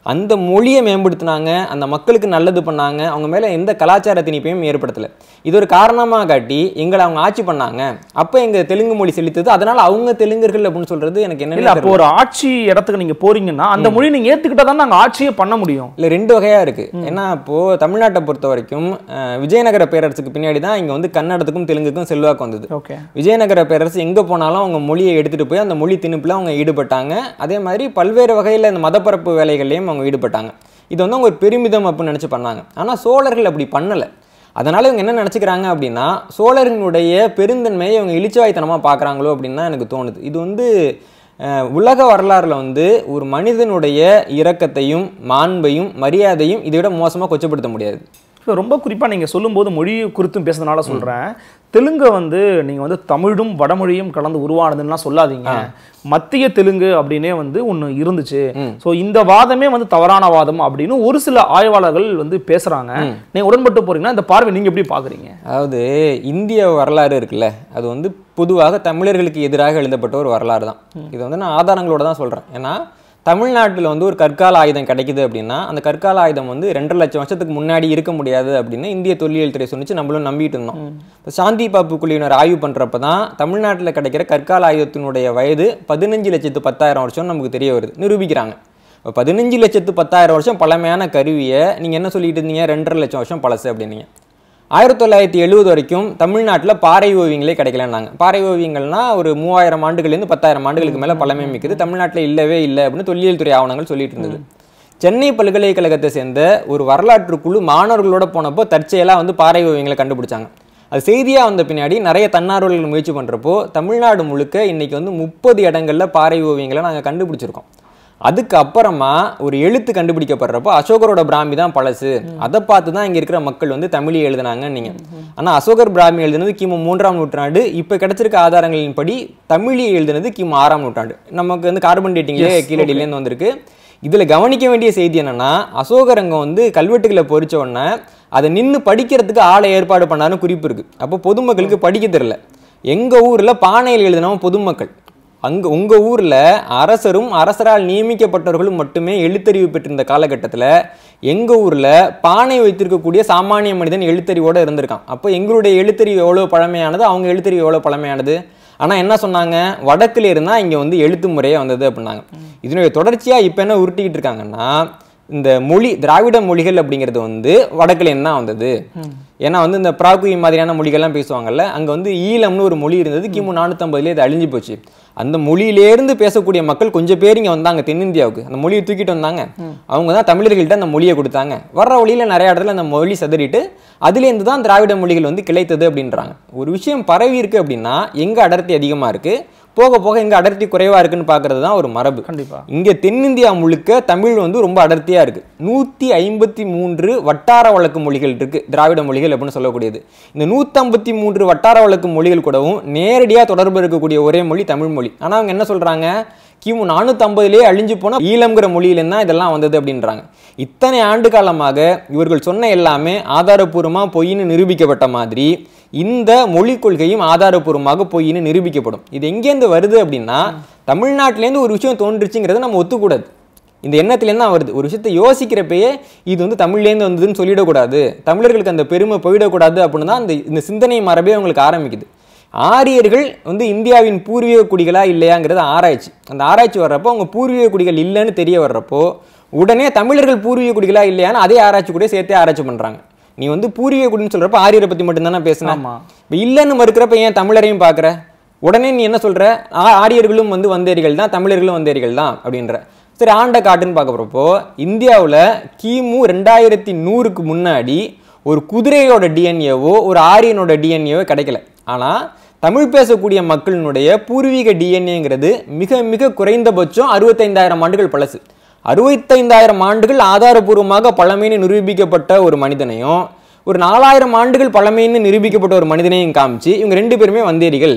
அந்த மொழியை மேம்படுத்தினாங்க அந்த மக்களுக்கு நல்லது பண்ணாங்க அவங்க மேல எந்த கலாச்சார திணிப்பையும் ஏற்படுத்தல. இது ஒரு காரணமா காட்டி எங்களை அவங்க ஆட்சி பண்ணாங்க. அப்ப எங்க தெலுங்கு மொழி செழித்தது அதனால அவங்க தெலுங்கர்கள் அப்படின்னு சொல்றது எனக்கு என்ன அப்போ ஒரு ஆட்சி இடத்துக்கு நீங்க போறீங்கன்னா அந்த மொழி நீங்க ஏத்துக்கிட்டா தான் நாங்க ஆட்சியே பண்ண முடியும். இல்ல ரெண்டு வகையா இருக்கு. ஏன்னா இப்போ தமிழ்நாட்டை பொறுத்த வரைக்கும் விஜயநகர பேரரசுக்கு பின்னாடி தான் இங்க வந்து கன்னடத்துக்கும் தெலுங்குக்கும் செல்வாக்கு வந்தது. ஓகே. விஜயநகர பேரரசு எங்க போனாலும் அவங்க மொழியை எடுத்துட்டு போய் அந்த மொழி திணிப்புல அவங்க ஈடுபட்டாங்க. அதே மாதிரி பல்வேறு வகையில இந்த மதப்பரப்பு வேலைகள்லயும் அவங்க ஈடுபட்டாங்க. இது வந்து அவங்க ஒரு பெருமிதம் அப்படின்னு நினைச்சு பண்ணாங்க. ஆனா சோழர்கள் அப்படி பண்ணல. அதனால இவங்க என்ன நினச்சிக்கிறாங்க அப்படின்னா சோழர்களுடைய பெருந்தன்மையை இவங்க இழிச்சவாய்த்தனமா பார்க்கறாங்களோ அப்படின்னு தான் எனக்கு தோணுது. இது வந்து உலக வரலாறில் வந்து ஒரு மனிதனுடைய இரக்கத்தையும் மாண்பையும் மரியாதையும் இதை விட மோசமா கொச்சப்படுத்த முடியாது. இப்போ ரொம்ப குறிப்பாக நீங்கள் சொல்லும்போது மொழி குறித்தும் பேசுறதுனால சொல்கிறேன் தெலுங்கை வந்து நீங்கள் வந்து தமிழும் வடமொழியும் கலந்து உருவானதுன்னா சொல்லாதீங்க. மத்திய தெலுங்கு அப்படின்னே வந்து ஒன்று இருந்துச்சு. ஸோ இந்த வாதமே வந்து தவறான வாதம் அப்படின்னு ஒரு சில ஆய்வாளர்கள் வந்து பேசுகிறாங்க நீங்கள் உடன்பட்டு போறீங்கன்னா இந்த பார்வை நீங்கள் எப்படி பார்க்குறீங்க அதாவது இந்திய வரலாறு இருக்குல்ல அது வந்து பொதுவாக தமிழர்களுக்கு எதிராக எழுதப்பட்ட ஒரு வரலாறு தான் இது வந்து நான் ஆதாரங்களோட தான் சொல்கிறேன் ஏன்னா தமிழ்நாட்டில் வந்து ஒரு கற்கால ஆயுதம் கிடைக்குது அப்படின்னா அந்த கற்கால ஆயுதம் வந்து ரெண்டரை லட்சம் வருஷத்துக்கு முன்னாடி இருக்க முடியாது அப்படின்னு இந்திய தொல்லியல் துறை சொன்னிச்சு நம்மளும் நம்பிட்டு இருந்தோம். இப்போ சாந்தி பாப்பு குழுவினர் ஆய்வு பண்ணுறப்ப தான் தமிழ்நாட்டில் கிடைக்கிற கற்கால ஆயுதத்தினுடைய வயது பதினஞ்சு லட்சத்து பத்தாயிரம் வருஷம் நமக்கு தெரிய வருது. நிரூபிக்கிறாங்க. இப்போ பதினஞ்சு லட்சத்து பத்தாயிரம் வருஷம் பழமையான கருவியை நீங்கள் என்ன சொல்லிட்டு இருந்தீங்க? ரெண்டரை லட்சம் வருஷம் பழசு அப்படின்னீங்க. ஆயிரத்தி தொள்ளாயிரத்தி எழுபது வரைக்கும் தமிழ்நாட்டில் பாறை ஓவியங்களே கிடைக்கலன்னாங்க. பாறை ஓவியங்கள்னா ஒரு மூவாயிரம் ஆண்டுகள்லேருந்து பத்தாயிரம் ஆண்டுகளுக்கு மேலே பழமை மிக்கது. தமிழ்நாட்டில் இல்லவே இல்லை அப்படின்னு தொல்லியல் துறை ஆவணங்கள் சொல்லிட்டு இருந்தது. சென்னை பல்கலைக்கழகத்தை சேர்ந்த ஒரு வரலாற்று குழு மாணவர்களோட போனப்போ தற்செயலாக வந்து பாறை ஓவியங்களை கண்டுபிடிச்சாங்க. அது செய்தியாக வந்த பின்னாடி நிறைய தன்னார்வலர்கள் முயற்சி பண்ணுறப்போ தமிழ்நாடு முழுக்க இன்னைக்கு வந்து முப்பது இடங்கள்ல பாறை ஓவியங்களை நாங்கள் கண்டுபிடிச்சிருக்கோம். அதுக்கு அப்புறமா ஒரு எழுத்து கண்டுபிடிக்கப்படுறப்போ அசோகரோட பிராமி தான் பழசு. அதை பார்த்து தான் இங்க இருக்கிற மக்கள் வந்து தமிழை எழுதுனாங்க நீங்க. ஆனா அசோகர் பிராமி எழுதுனது கிமு மூன்றாம் நூற்றாண்டு. இப்ப கிடைச்சிருக்க ஆதாரங்களின்படி தமிழை எழுதுனது கிமு ஆறாம் நூற்றாண்டு. நமக்கு வந்து கார்பன் டேட்டிங்லேயே கீழடியிலேருந்து வந்திருக்கு. இதுல கவனிக்க வேண்டிய செய்தி என்னன்னா அசோகரங்கம் வந்து கல்வெட்டுகளை பொறிச்ச உடனே அதை நின்னு படிக்கிறதுக்கு ஆளை ஏற்பாடு பண்ணாருன்னு குறிப்பு இருக்கு. அப்போ பொதுமக்களுக்கு படிக்க தெரியல. எங்க ஊர்ல பானையில் எழுதினவன் பொதுமக்கள். அங்க உங்க ஊர்ல அரசரும் அரசரால் நியமிக்கப்பட்டவர்களும் மட்டுமே எழுத்தறிவு பெற்றிருந்த காலகட்டத்துல எங்க ஊர்ல பானை வைத்திருக்கக்கூடிய சாமானிய மனிதன் எழுத்தறிவோட இருந்திருக்கான். அப்போ எங்களுடைய எழுத்தறிவு எவ்வளவு பழமையானது அவங்க எழுத்தறிவு எவ்வளவு பழமையானது? ஆனா என்ன சொன்னாங்க? வடக்குல இருந்தா இங்க வந்து எழுத்து முறையே வந்தது அப்படின்னாங்க. இதனுடைய தொடர்ச்சியா இப்ப என்ன உருட்டிக்கிட்டு இருக்காங்கன்னா இந்த மொழி திராவிட மொழிகள் அப்படிங்கிறது வந்து வடக்குல என்ன வந்தது. ஏன்னா வந்து இந்த பிராகுயி மாதிரியான மொழிகள்லாம் பேசுவாங்கல்ல அங்க வந்து ஈழம்னு ஒரு மொழி இருந்தது. கிமு நானூற்றம்பதுலேயே இது அழிஞ்சு போச்சு. அந்த மொழியிலேருந்து பேசக்கூடிய மக்கள் கொஞ்சம் பேர் இங்க வந்தாங்க தென்னிந்தியாவுக்கு. அந்த மொழியை தூக்கிட்டு வந்தாங்க. அவங்க தான் தமிழர்கள்ட்ட அந்த மொழியை கொடுத்தாங்க. வர்ற வழியில நிறைய இடத்துல அந்த மொழி சதறிட்டு அதுலேருந்து தான் திராவிட மொழிகள் வந்து கிளைத்தது அப்படின்றாங்க. ஒரு விஷயம் பரவி இருக்கு அப்படின்னா எங்க அடர்த்தி அதிகமா இருக்கு? போக போக எங்க அடர்த்தி குறைவா இருக்குன்னு பார்க்கிறது தான் ஒரு மரபு. கண்டிப்பா. இங்க தென்னிந்தியா முழுக்க தமிழ் வந்து ரொம்ப அடர்த்தியா இருக்கு. நூத்தி ஐம்பத்தி மூன்று வட்டார வழக்கு மொழிகள் இருக்கு திராவிட மொழிகள் அப்படின்னு சொல்லக்கூடியது. இந்த நூத்தம்பத்தி மூன்று வட்டார வழக்கு மொழிகள் கூடவும் நேரடியா தொடர்பு இருக்கக்கூடிய ஒரே மொழி தமிழ் மொழி. ஆனா அவங்க என்ன சொல்றாங்க? கிமு நானூற்றம்பதுலேயே அழிஞ்சு போன ஈழம்ங்கிற மொழியிலேருந்து தான் இதெல்லாம் வந்தது அப்படின்றாங்க. இத்தனை ஆண்டு காலமாக இவர்கள் சொன்ன எல்லாமே ஆதாரபூர்வமாக பொய்ன்னு நிரூபிக்கப்பட்ட மாதிரி இந்த மொழிக் கொள்கையும் ஆதாரப்பூர்வமாக பொய்ன்னு நிரூபிக்கப்படும். இது எங்கேருந்து வருது அப்படின்னா தமிழ்நாட்டிலேருந்து ஒரு விஷயம் தோன்றுச்சுங்கிறத நம்ம ஒத்துக்கூடாது. இந்த எண்ணத்துலேருந்து தான் வருது. ஒரு விஷயத்தை யோசிக்கிறப்பயே இது வந்து தமிழ்லேருந்து வந்ததுன்னு சொல்லிடக்கூடாது. தமிழர்களுக்கு அந்த பெருமை போயிடக்கூடாது அப்படின்னு தான் அந்த இந்த சிந்தனை மரபே அவங்களுக்கு ஆரம்பிக்குது. ஆரியர்கள் வந்து இந்தியாவின் பூர்வீக குடிகளா இல்லையாங்கிறது ஆராய்ச்சி. அந்த ஆராய்ச்சி வர்றப்போ அவங்க பூர்வீக குடிகள் இல்லைன்னு தெரிய வர்றப்போ உடனே தமிழர்கள் பூர்வீக குடிகளா இல்லையான்னு அதே ஆராய்ச்சி கூட சேர்த்தே ஆராய்ச்சி பண்றாங்க. நீ வந்து பூர்வீக குடின்னு சொல்றப்ப ஆரியரை பத்தி மட்டும்தானே பேசின? ஆமா. இப்போ இல்லைன்னு மறுக்கிறப்ப ஏன் தமிழரையும் பார்க்குற உடனே நீ என்ன சொல்ற? ஆ- ஆரியர்களும் வந்து வந்தேரிகள் தான் தமிழர்களும் வந்தேரிகள் தான் அப்படின்ற. சரி ஆண்ட காட்டுன்னு பார்க்க போறப்போ இந்தியாவில் கிமு ரெண்டாயிரத்தி நூறுக்கு முன்னாடி ஒரு குதிரையோட டிஎன்ஏவோ ஒரு ஆரியனோட டிஎன்ஏவோ கிடைக்கல. ஆனால் தமிழ் பேசக்கூடிய மக்களினுடைய பூர்வீக டிஎன்ஏங்கிறது மிக மிக குறைந்தபட்சம் அறுபத்தைந்தாயிரம் ஆண்டுகள் பழசு. அறுபத்தைந்தாயிரம் ஆண்டுகள் ஆதாரபூர்வமாக பழமைன்னு நிரூபிக்கப்பட்ட ஒரு மனிதனையும் ஒரு நாலாயிரம் ஆண்டுகள் பழமைன்னு நிரூபிக்கப்பட்ட ஒரு மனிதனையும் காமிச்சு இவங்க ரெண்டு பேருமே வந்தேரிகள்.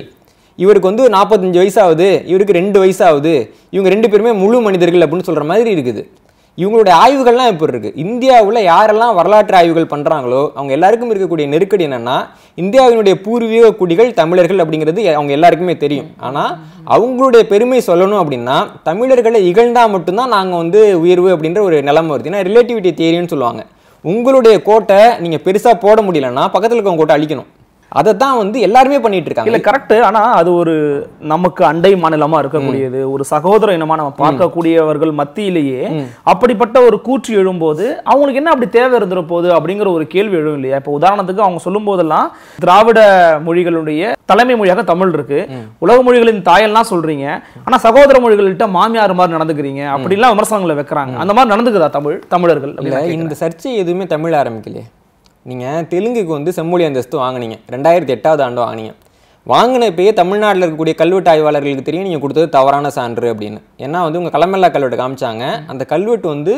இவருக்கு வந்து நாற்பத்தஞ்சு வயசாகுது இவருக்கு ரெண்டு வயசாகுது இவங்க ரெண்டு பேருமே முழு மனிதர்கள் அப்படின்னு சொல்கிற மாதிரி இருக்குது. இவங்களுடைய ஆய்வுகள்லாம் எப்படி இருக்குது இந்தியாவில் யாரெல்லாம் வரலாற்று ஆய்வுகள் பண்ணுறாங்களோ அவங்க எல்லாருக்கும் இருக்கக்கூடிய நெருக்கடி என்னென்னா இந்தியாவினுடைய பூர்வீக குடிகள் தமிழர்கள் அப்படிங்கிறது அவங்க எல்லாருக்குமே தெரியும். ஆனால் அவங்களுடைய பெருமை சொல்லணும் அப்படின்னா தமிழர்களை இகழ்ந்தால் மட்டும்தான் நாங்கள் வந்து உயர்வு அப்படின்ற ஒரு நிலைமை வருது. ஏன்னா ரிலேட்டிவிட்டி தேரின்னு சொல்லுவாங்க. உங்களுடைய கோட்டை நீங்கள் பெருசாக போட முடியலன்னா பக்கத்தில் இருக்கவங்க கோட்டை அழிக்கணும். அதை தான் வந்து எல்லாருமே பண்ணிட்டு இருக்காங்க இல்ல கரெக்ட் ஆனா அது ஒரு நமக்கு அண்டை மாநிலமா இருக்கக்கூடியது. ஒரு சகோதர இனமா நம்ம பார்க்கக்கூடியவர்கள் மத்தியிலேயே அப்படிப்பட்ட ஒரு கூற்று எழும்போது அவங்களுக்கு என்ன அப்படி தேவை இருந்துற போகுது அப்படிங்கிற ஒரு கேள்வி எழும் இல்லையா? இப்ப உதாரணத்துக்கு அவங்க சொல்லும் போதெல்லாம் திராவிட மொழிகளுடைய தலைமை மொழியாக தமிழ் இருக்கு. உலக மொழிகளின் தாயெல்லாம் சொல்றீங்க. ஆனா சகோதர மொழிகள்கிட்ட மாமியார் மாதிரி நடந்துக்கிறீங்க. அப்படிலாம் விமர்சனங்களை வைக்கிறாங்க. அந்த மாதிரி நடந்துக்குதா தமிழ் தமிழர்கள் இந்த சர்ச்சை எதுவுமே தமிழ் ஆரம்பிக்கலையே. நீங்க தெலுங்குக்கு வந்து செம்மொழி அந்தஸ்து வாங்குனீங்க. ரெண்டாயிரத்தி எட்டாவது ஆண்டு வாங்குனீங்க. வாங்கின இப்பயே தமிழ்நாட்டில் இருக்கக்கூடிய கல்வெட்டு ஆய்வாளர்களுக்கு தெரியும் நீங்கள் கொடுத்தது தவறான சான்று அப்படின்னு. ஏன்னா வந்து உங்கள் களமெல்லா கல்வெட்டு காமிச்சாங்க. அந்த கல்வெட்டு வந்து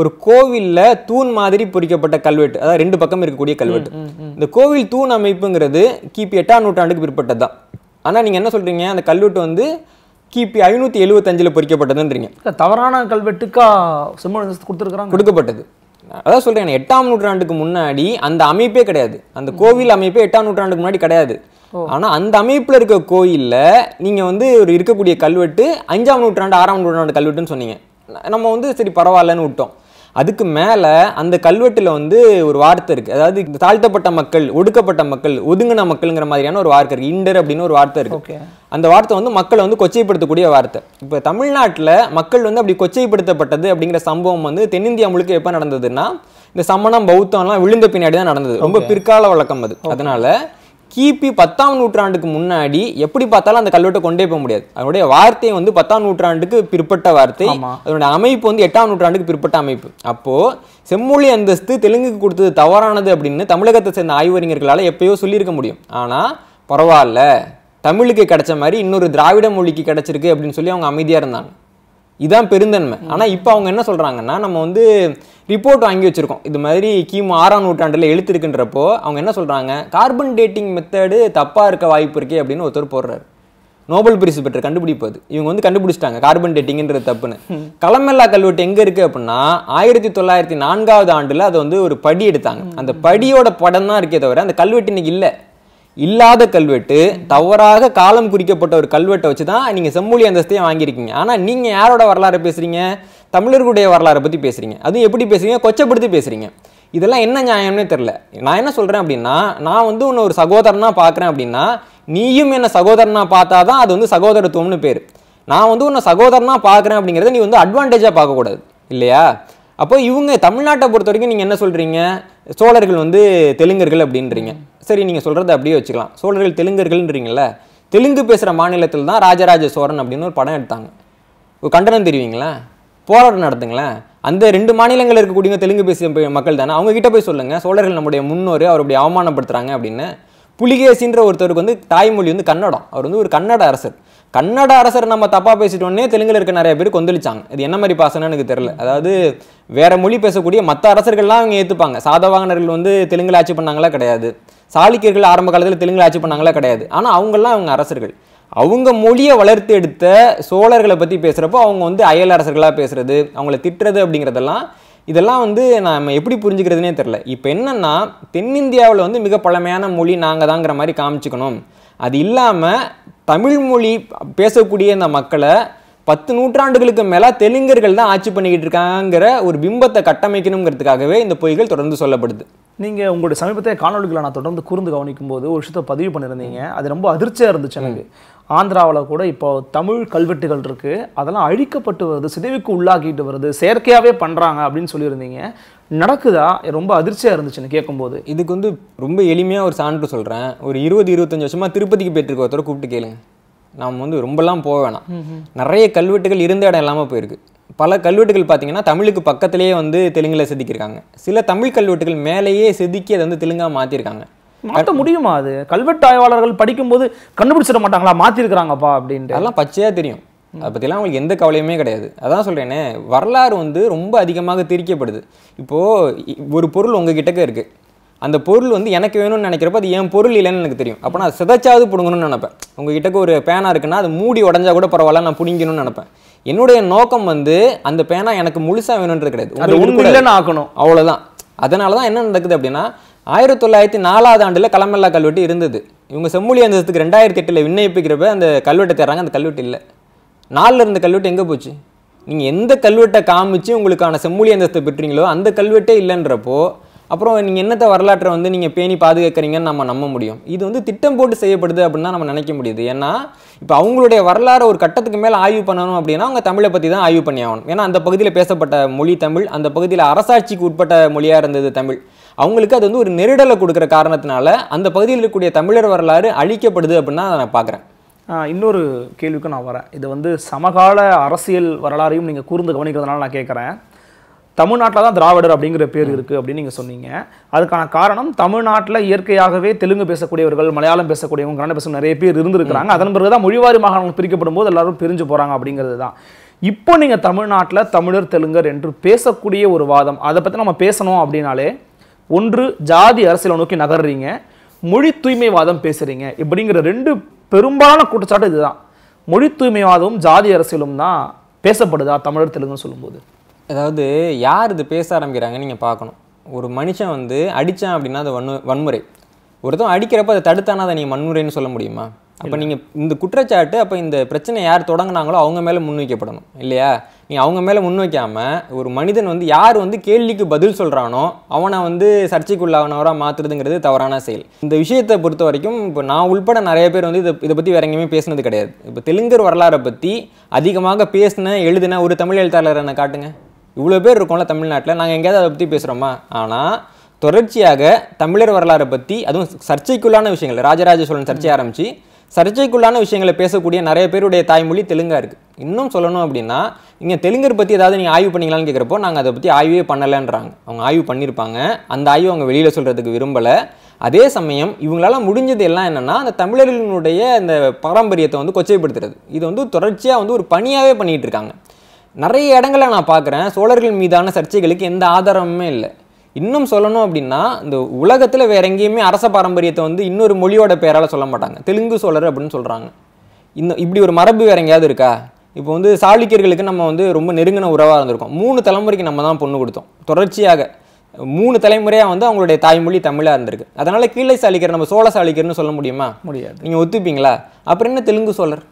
ஒரு கோவில்ல தூண் மாதிரி பொறிக்கப்பட்ட கல்வெட்டு. அதாவது ரெண்டு பக்கம் இருக்கக்கூடிய கல்வெட்டு. இந்த கோவில் தூண் அமைப்புங்கிறது கிபி எட்டாம் நூற்றாண்டுக்கு பிற்பட்டது தான் ஆனால் நீங்கள் என்ன சொல்றீங்க? அந்த கல்வெட்டு வந்து கிபி ஐநூற்றி எழுபத்தஞ்சில் பொறிக்கப்பட்டதுன்றீங்க. தவறான கல்வெட்டுக்கா செம்மொழி கொடுத்துருக்காங்க கொடுக்கப்பட்டது. அதான் சொல்றேன் எட்டாம் நூற்றாண்டுக்கு முன்னாடி அந்த அமைப்பே கிடையாது. அந்த கோவில் அமைப்பே எட்டாம் நூற்றாண்டுக்கு முன்னாடி கிடையாது. ஆனா அந்த அமைப்புல இருக்க கோயில்ல நீங்க வந்து ஒரு இருக்கக்கூடிய கல்வெட்டு அஞ்சாம் நூற்றாண்டு ஆறாம் நூற்றாண்டு கல்வெட்டுன்னு சொன்னீங்க. நம்ம வந்து சரி பரவாயில்லன்னு விட்டோம். அதுக்கு மேல அந்த கல்வெட்டுல வந்து ஒரு வார்த்தை இருக்கு. அதாவது தாழ்த்தப்பட்ட மக்கள் ஒடுக்கப்பட்ட மக்கள் ஒதுங்கின மக்கள்ங்கிற மாதிரியான ஒரு வார்த்தை இருக்கு. இண்டர் அப்படின்னு ஒரு வார்த்தை இருக்கு. ஓகே அந்த வார்த்தை வந்து மக்களை வந்து கொச்சைப்படுத்தக்கூடிய வார்த்தை. இப்போ தமிழ்நாட்டில் மக்கள் வந்து அப்படி கொச்சைப்படுத்தப்பட்டது அப்படிங்கிற சம்பவம் வந்து தென்னிந்தியா முழுக்க எப்போ நடந்ததுன்னா இந்த சமணம் பௌத்தம்லாம் விழுந்த பின்னாடி தான் நடந்தது. ரொம்ப பிற்கால வழக்கம் அது. அதனால கிபி பத்தாம் நூற்றாண்டுக்கு முன்னாடி எப்படி பார்த்தாலும் அந்த கல்வெட்டை கொண்டே போக முடியாது. அதனுடைய வார்த்தை வந்து பத்தாம் நூற்றாண்டுக்கு பிற்பட்ட வார்த்தை. அதனுடைய அமைப்பு வந்து எட்டாம் நூற்றாண்டுக்கு பிற்பட்ட அமைப்பு. அப்போ செம்மொழி அந்தஸ்து தெலுங்குக்கு கொடுத்தது தவறானது அப்படின்னு தமிழகத்தை சேர்ந்த ஆய்வறிஞர்களால எப்பயோ சொல்லியிருக்க முடியும். ஆனா பரவாயில்ல. தமிழுக்கு கிடைச்ச மாதிரி இன்னொரு திராவிட மொழிக்கு கிடைச்சிருக்கு அப்படின்னு சொல்லி அவங்க அமைதியா இருந்தாங்க. இதான் பெருந்தன்மை. ஆனா இப்போ அவங்க என்ன சொல்றாங்கன்னா நம்ம வந்து ரிப்போர்ட் வாங்கி வச்சிருக்கோம். இது மாதிரி கிமு ஆறாம் நூற்றாண்டுல எழுத்து இருக்குன்றப்போ அவங்க என்ன சொல்றாங்க? கார்பன் டேட்டிங் மெத்தடு தப்பா இருக்க வாய்ப்பு இருக்கே அப்படின்னு ஒருத்தர் போடுறாரு. நோபல் பரிசு பெற்ற கண்டுபிடிப்பு அது இவங்க வந்து கண்டுபிடிச்சிட்டாங்க கார்பன் டேட்டிங்ன்றது தப்புன்னு. களமெல்லா கல்வெட்டு எங்க இருக்கு அப்படின்னா ஆயிரத்தி தொள்ளாயிரத்தி நான்காவது ஆண்டுல அதை வந்து ஒரு படி எடுத்தாங்க. அந்த படியோட படம் தான் இருக்கே தவிர அந்த கல்வெட்டு இன்னைக்கு இல்ல. இல்லாத கல்வெட்டு தவறாக காலம் குறிக்கப்பட்ட ஒரு கல்வெட்டை வச்சு தான் நீங்கள் செம்மொழி அந்தஸ்தையும் வாங்கியிருக்கீங்க. ஆனால் நீங்கள் யாரோட வரலாறு பேசுகிறீங்க தமிழர்களுடைய வரலாறை பற்றி பேசுகிறீங்க அதுவும் எப்படி பேசுகிறீங்க கொச்சப்படுத்தி பேசுறீங்க. இதெல்லாம் என்ன நியாயம்னே தெரில நான் என்ன சொல்கிறேன் அப்படின்னா நான் வந்து உன்னை ஒரு சகோதரனாக பார்க்குறேன் அப்படின்னா நீயும் என்னை சகோதரனாக பார்த்தா தான் அது வந்து சகோதரத்துவம்னு பேர். நான் வந்து உன்னை சகோதரனாக பார்க்குறேன் அப்படிங்கிறத நீ வந்து அட்வான்டேஜாக பார்க்கக்கூடாது. இல்லையா? அப்போ இவங்க தமிழ்நாட்டை பொறுத்த வரைக்கும் நீங்க என்ன சொல்றீங்க? சோழர்கள் வந்து தெலுங்கர்கள் அப்படின்றீங்க. சரி நீங்க சொல்கிறத அப்படியே வச்சுக்கலாம். சோழர்கள் தெலுங்கர்கள்ன்றீங்கல்ல? தெலுங்கு பேசுற மாநிலத்தில் தான் ராஜராஜ சோழன் அப்படின்னு ஒரு படம் எடுத்தாங்க. ஒரு கண்டனம் தெரிவிங்களா போராட்டம் நடத்துங்களேன்? அந்த ரெண்டு மாநிலங்களில் இருக்கக்கூடிய தெலுங்கு பேசிய மக்கள் தானே அவங்க கிட்ட போய் சொல்லுங்க. சோழர்கள் நம்முடைய முன்னோர் அவர் அப்படி அவமானப்படுத்துறாங்க அப்படின்னு. புலிகேசின்ற ஒருத்தருக்கு வந்து தாய்மொழி வந்து கன்னடம். அவர் வந்து ஒரு கன்னட அரசர். கன்னட அரசர் நம்ம தப்பா பேசிட்டோன்னே தெலுங்குல இருக்க நிறைய பேர் கொந்தளிச்சாங்க. இது என்ன மாதிரி பாசனம்னு எனக்கு தெரியல. அதாவது வேற மொழி பேசக்கூடிய மற்ற அரசர்கள்லாம் அவங்க ஏத்துப்பாங்க. சாதவாகனர்கள் வந்து தெலுங்குல ஆட்சி பண்ணாங்களா கிடையாது. சாளுக்கியர்கள் ஆரம்ப காலத்தில் தெலுங்குல ஆட்சி பண்ணாங்களா கிடையாது. ஆனால் அவங்கெல்லாம் அவங்க அரசர்கள். அவங்க மொழியை வளர்த்து எடுத்த சோழர்களை பற்றி பேசுகிறப்போ அவங்க வந்து அயல் அரசர்களாக பேசுறது அவங்கள திட்டுறது அப்படிங்கிறதெல்லாம் இதெல்லாம் வந்து நம்ம எப்படி புரிஞ்சுக்கிறதுனே தெரில இப்போ என்னென்னா தென்னிந்தியாவில் வந்து மிக பழமையான மொழி நாங்கள் தாங்கிற மாதிரி காமிச்சிக்கணும். அது இல்லாமல் தமிழ் மொழி பேசக்கூடிய இந்த மக்களை பத்து நூற்றாண்டுகளுக்கு மேல தெலுங்கர்கள் தான் ஆட்சி பண்ணிக்கிட்டு இருக்காங்கிற ஒரு பிம்பத்தை கட்டமைக்கணுங்கிறதுக்காகவே இந்த பொய்கள் தொடர்ந்து சொல்லப்படுது. நீங்க உங்களுடைய சமீபத்திய காணொலிகளை நான் தொடர்ந்து கூர்ந்து கவனிக்கும் போது ஒரு விஷயத்தை பதிவு பண்ணியிருந்தீங்க. அது ரொம்ப அதிர்ச்சியா இருந்துச்சு எனக்கு. ஆந்திராவில் கூட இப்போ தமிழ் கல்வெட்டுகள் இருக்கு. அதெல்லாம் அழிக்கப்பட்டு வருது சிதைவுக்கு உள்ளாக்கிட்டு வருது. செயற்கையாவே பண்றாங்க அப்படின்னு சொல்லியிருந்தீங்க. நடக்குதா? ரொம்ப அதிர்ச்சியா இருந்துச்சு எனக்கு கேட்கும்போது. இதுக்கு வந்து ரொம்ப எளிமையா ஒரு சான்று சொல்றேன். ஒரு இருபது இருபத்தஞ்சு வருஷமா திருப்பதிக்கு போயிட்டு இருக்க ஒருத்தரை கூப்பிட்டு கேளுங்க. நாம் வந்து ரொம்பலாம் போக வேணாம். நிறைய கல்வெட்டுகள் இருந்த இடம் இல்லாமல் போயிருக்கு. பல கல்வெட்டுகள் பார்த்தீங்கன்னா தமிழுக்கு பக்கத்திலேயே வந்து தெலுங்கில் செதுக்கியிருக்காங்க. சில தமிழ் கல்வெட்டுகள் மேலேயே செதுக்கி அதை வந்து தெலுங்கா மாற்றிருக்காங்க மாற்ற முடியுமா அது? கல்வெட்டு ஆய்வாளர்கள் படிக்கும்போது கண்டுபிடிச்சிட மாட்டாங்களா? மாத்திருக்கிறாங்கப்பா அப்படின்ட்டு. அதெல்லாம் பச்சையாக தெரியும். அதை பற்றிலாம் அவங்களுக்கு எந்த கவலையுமே கிடையாது. அதான் சொல்கிறேனே வரலாறு வந்து ரொம்ப அதிகமாக திரிக்கப்படுது இப்போது ஒரு பொருள் உங்கள் கிட்டக்க இருக்குது அந்த பொருள் வந்து எனக்கு வேணும்னு நினைக்கிறப்ப அது என் பொருள் இல்லைன்னு எனக்கு தெரியும். அப்போ நான் சிதைச்சாவது பிடுங்கணும்னு நினைப்பேன். உங்கள் கிட்டக்க ஒரு பேனா இருக்குன்னா அது மூடி உடஞ்சா கூட பரவாயில்ல நான் பிடிங்கணும்னு நினைப்பேன். என்னுடைய நோக்கம் வந்து அந்த பேனா எனக்கு முழுசாக வேணுன்றது கிடையாது. ஆக்கணும். அவ்வளோதான் அதனால தான் என்ன நடக்குது அப்படின்னா ஆயிரத்தி தொள்ளாயிரத்தி நாலாவது ஆண்டில் கலமல்லா கல்வெட்டு இருந்தது. இவங்க செம்மொழி அந்தஸ்துக்கு ரெண்டாயிரத்தி எட்டில் விண்ணப்பிக்கிறப்ப அந்த கல்வெட்டை தர்றாங்க அந்த கல்வெட்டு இல்லை. நாலில் இருந்த கல்வெட்டு எங்கே போச்சு? நீங்கள் எந்த கல்வெட்டை காமிச்சு உங்களுக்கான செம்மொழி அந்தஸ்தை பெற்றீங்களோ அந்த கல்வெட்டே இல்லைன்றப்போ அப்புறம் நீங்கள் என்னத்த வரலாற்றை வந்து நீங்கள் பேணி பாதுகாக்கிறீங்கன்னு நம்ம நம்ப முடியும். இது வந்து திட்டம் போட்டு செய்யப்படுது அப்படின்னு தான் நம்ம நினைக்க முடியுது. ஏன்னா இப்போ அவங்களுடைய வரலாறு ஒரு கட்டத்துக்கு மேலே ஆய்வு பண்ணணும் அப்படின்னா அவங்க தமிழை பற்றி தான் ஆய்வு பண்ணி ஆகணும். ஏன்னா அந்த பகுதியில் பேசப்பட்ட மொழி தமிழ் அந்த பகுதியில் அரசாட்சிக்கு உட்பட்ட மொழியாக இருந்தது தமிழ். அவங்களுக்கு அது வந்து ஒரு நெருடலை கொடுக்குற காரணத்தினால அந்த பகுதியில் இருக்கக்கூடிய தமிழர் வரலாறு அழிக்கப்படுது அப்படின்னு தான் நான் பார்க்குறேன். இன்னொரு கேள்விக்கு நான் வரேன். இது வந்து சமகால அரசியல் வரலாறையும் நீங்கள் கூர்ந்து கவனிக்கிறதுனால நான் கேட்குறேன். தமிழ்நாட்டில் தான் திராவிடர் அப்படிங்கிற பேர் இருக்குது அப்படின்னு நீங்கள் சொன்னீங்க. அதுக்கான காரணம் தமிழ்நாட்டில் இயற்கையாகவே தெலுங்கு பேசக்கூடியவர்கள் மலையாளம் பேசக்கூடியவங்க கன்னடம் பேச நிறைய பேர் இருந்திருக்கிறாங்க. அதன் பிறகு தான் மொழிவாரி மாகாணங்கள் பிரிக்கப்படும் போது எல்லாரும் பிரிஞ்சு போகிறாங்க அப்படிங்கிறது தான். இப்போ நீங்கள் தமிழ்நாட்டில் தமிழர் தெலுங்கர் என்று பேசக்கூடிய ஒரு வாதம் அதை பற்றி நம்ம பேசணும் அப்படின்னாலே ஒன்று ஜாதி அரசியலை நோக்கி நகர்றீங்க மொழி தூய்மைவாதம் பேசுறீங்க. இப்படிங்கிற ரெண்டு பெரும்பாலான குற்றச்சாட்டு இதுதான். மொழி தூய்மைவாதமும் ஜாதி அரசியலும் தான் பேசப்படுதா தமிழர் தெலுங்குன்னு சொல்லும்போது? அதாவது யார் இது பேச ஆரம்பிக்கிறாங்கன்னு நீங்கள் பார்க்கணும். ஒரு மனுஷன் வந்து அடித்தான் அப்படின்னா அது வன்மு வன்முறை. ஒருத்தன் அடிக்கிறப்ப அதை தடுத்தானா அதை நீங்கள் வன்முறைன்னு சொல்ல முடியுமா? அப்போ நீங்கள் இந்த குற்றச்சாட்டு அப்போ இந்த பிரச்சனை யார் தொடங்குனாங்களோ அவங்க மேலே முன்வைக்கப்படணும் இல்லையா? நீ அவங்க மேலே முன்வைக்காமல் ஒரு மனிதன் வந்து யார் வந்து கேள்விக்கு பதில் சொல்கிறானோ அவனை வந்து சர்ச்சைக்குள்ளானவராக மாற்றுறதுங்கிறது தவறான செயல். இந்த விஷயத்தை பொறுத்த வரைக்கும் இப்போ நான் உள்பட நிறைய பேர் வந்து இதை இதை பற்றி வேற எங்கேயுமே பேசுனது கிடையாது. இப்போ தெலுங்கர் வரலாறை பற்றி அதிகமாக பேசின எழுதின ஒரு தமிழ் எழுத்தாளர் என்ன காட்டுங்க. இவ்வளோ பேர் இருக்கோம்ல தமிழ்நாட்டில் நாங்கள் எங்கேயாவது அதை பற்றி பேசுகிறோமா ஆனால் தொடர்ச்சியாக தமிழர் வரலாறை பற்றி அதுவும் சர்ச்சைக்குள்ளான விஷயங்கள் ராஜராஜ சோழன் சர்ச்சை ஆரம்பித்து சர்ச்சைக்குள்ளான விஷயங்களை பேசக்கூடிய நிறைய பேருடைய தாய்மொழி தெலுங்காக இருக்குது இன்னும் சொல்லணும் அப்படின்னா இங்கே தெலுங்கர் பற்றி ஏதாவது நீங்கள் ஆய்வு பண்ணிக்கலாம்னு கேட்குறப்போ நாங்கள் அதை பற்றி ஆய்வே பண்ணலைன்றாங்க. அவங்க ஆய்வு பண்ணியிருப்பாங்க அந்த ஆய்வு அவங்க வெளியில் சொல்கிறதுக்கு விரும்பலை. அதே சமயம் இவங்களால் முடிஞ்சது எல்லாம் என்னென்னா அந்த தமிழர்களினுடைய அந்த பாரம்பரியத்தை வந்து கொச்சைப்படுத்துறது. இது வந்து தொடர்ச்சியாக வந்து ஒரு பணியாகவே பண்ணிகிட்டு இருக்காங்க. நிறைய இடங்களை நான் பார்க்குறேன் சோழர்கள் மீதான சர்ச்சைகளுக்கு எந்த ஆதாரமுமே இல்லை. இன்னும் சொல்லணும் அப்படின்னா இந்த உலகத்தில் வேற எங்கேயுமே அரச பாரம்பரியத்தை வந்து இன்னொரு மொழியோட பேரால சொல்ல மாட்டாங்க. தெலுங்கு சோழர் அப்படின்னு சொல்கிறாங்க இந்த இப்படி ஒரு மரபு வேற எங்கேயாவது இருக்கா? இப்போ வந்து சாளுக்கியர்களுக்கு நம்ம வந்து ரொம்ப நெருங்கின உறவாக இருந்திருக்கோம். மூணு தலைமுறைக்கு நம்ம தான் பொண்ணு கொடுத்தோம். தொடர்ச்சியாக மூணு தலைமுறையாக வந்து அவங்களுடைய தாய்மொழி தமிழாக இருந்திருக்கு. அதனால கீழே சாளுக்கியர் நம்ம சோழ சாளுக்கியர்னு சொல்ல முடியுமா? முடியாது. நீங்கள் ஒத்துப்பீங்களா? அப்புறம் என்ன தெலுங்கு சோழர்?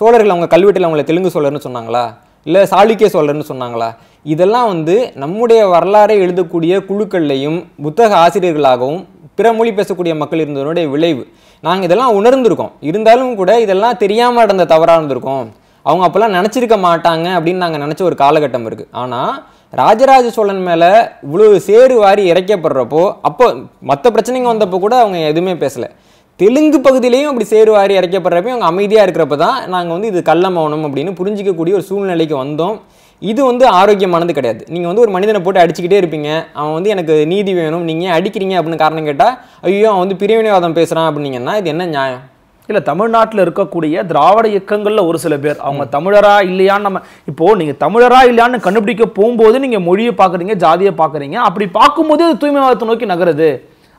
சோழர்கள் அவங்க கல்வெட்டில் அவங்கள தெலுங்கு சோழர்னு சொன்னாங்களா? இல்லை சாளுக்கிய சோழர்னு சொன்னாங்களா? இதெல்லாம் வந்து நம்முடைய வரலாறை எழுதக்கூடிய குழுக்கள்லையும் புத்தக ஆசிரியர்களாகவும் பிற மொழி பேசக்கூடிய மக்கள் இருந்ததனுடைய விளைவு. நாங்கள் இதெல்லாம் உணர்ந்திருக்கோம். இருந்தாலும் கூட இதெல்லாம் தெரியாமல் நடந்த தவறாக இருந்திருக்கோம். அவங்க அப்போல்லாம் நினச்சிருக்க மாட்டாங்க அப்படின்னு நாங்கள் நினச்ச ஒரு காலகட்டம் இருக்குது ஆனால் ராஜராஜ சோழன் மேலே இவ்வளோ சேறு வாரி இறைக்கப்படுறப்போ அப்போ மற்ற பிரச்சனைங்க வந்தப்போ கூட அவங்க எதுவுமே பேசலை. தெலுங்கு பகுதியிலையும் அப்படி சேறு வாரி இறைக்கப்படுறப்ப அவங்க அமைதியாக இருக்கிறப்ப தான் நாங்கள் வந்து இது கள்ள மௌனம் அப்படின்னு புரிஞ்சிக்கக்கூடிய ஒரு சூழ்நிலைக்கு வந்தோம். இது வந்து ஆரோக்கியமானது கிடையாது. நீங்கள் வந்து ஒரு மனிதனை போட்டு அடிச்சுக்கிட்டே இருப்பீங்க. அவன் வந்து எனக்கு நீதி வேணும். நீங்கள் ஏன் அடிக்கிறீங்க அப்படின்னு காரணம் கேட்டால் ஐயோ அவன் வந்து பிரிவினைவாதம் பேசுகிறான் அப்படின்னீங்கன்னா இது என்ன நியாயம்? இல்ல தமிழ்நாட்டுல இருக்கக்கூடிய திராவிட இயக்கங்கள்ல ஒரு சில பேர் அவங்க தமிழரா இல்லையான்னு நம்ம இப்போ நீங்க தமிழரா இல்லையான்னு கண்டுபிடிக்க போகும்போது நீங்க மொழியை பாக்குறீங்க ஜாதியை பாக்குறீங்க. அப்படி பார்க்கும்போது அது தூய்மைவாதத்தை நோக்கி நகருது.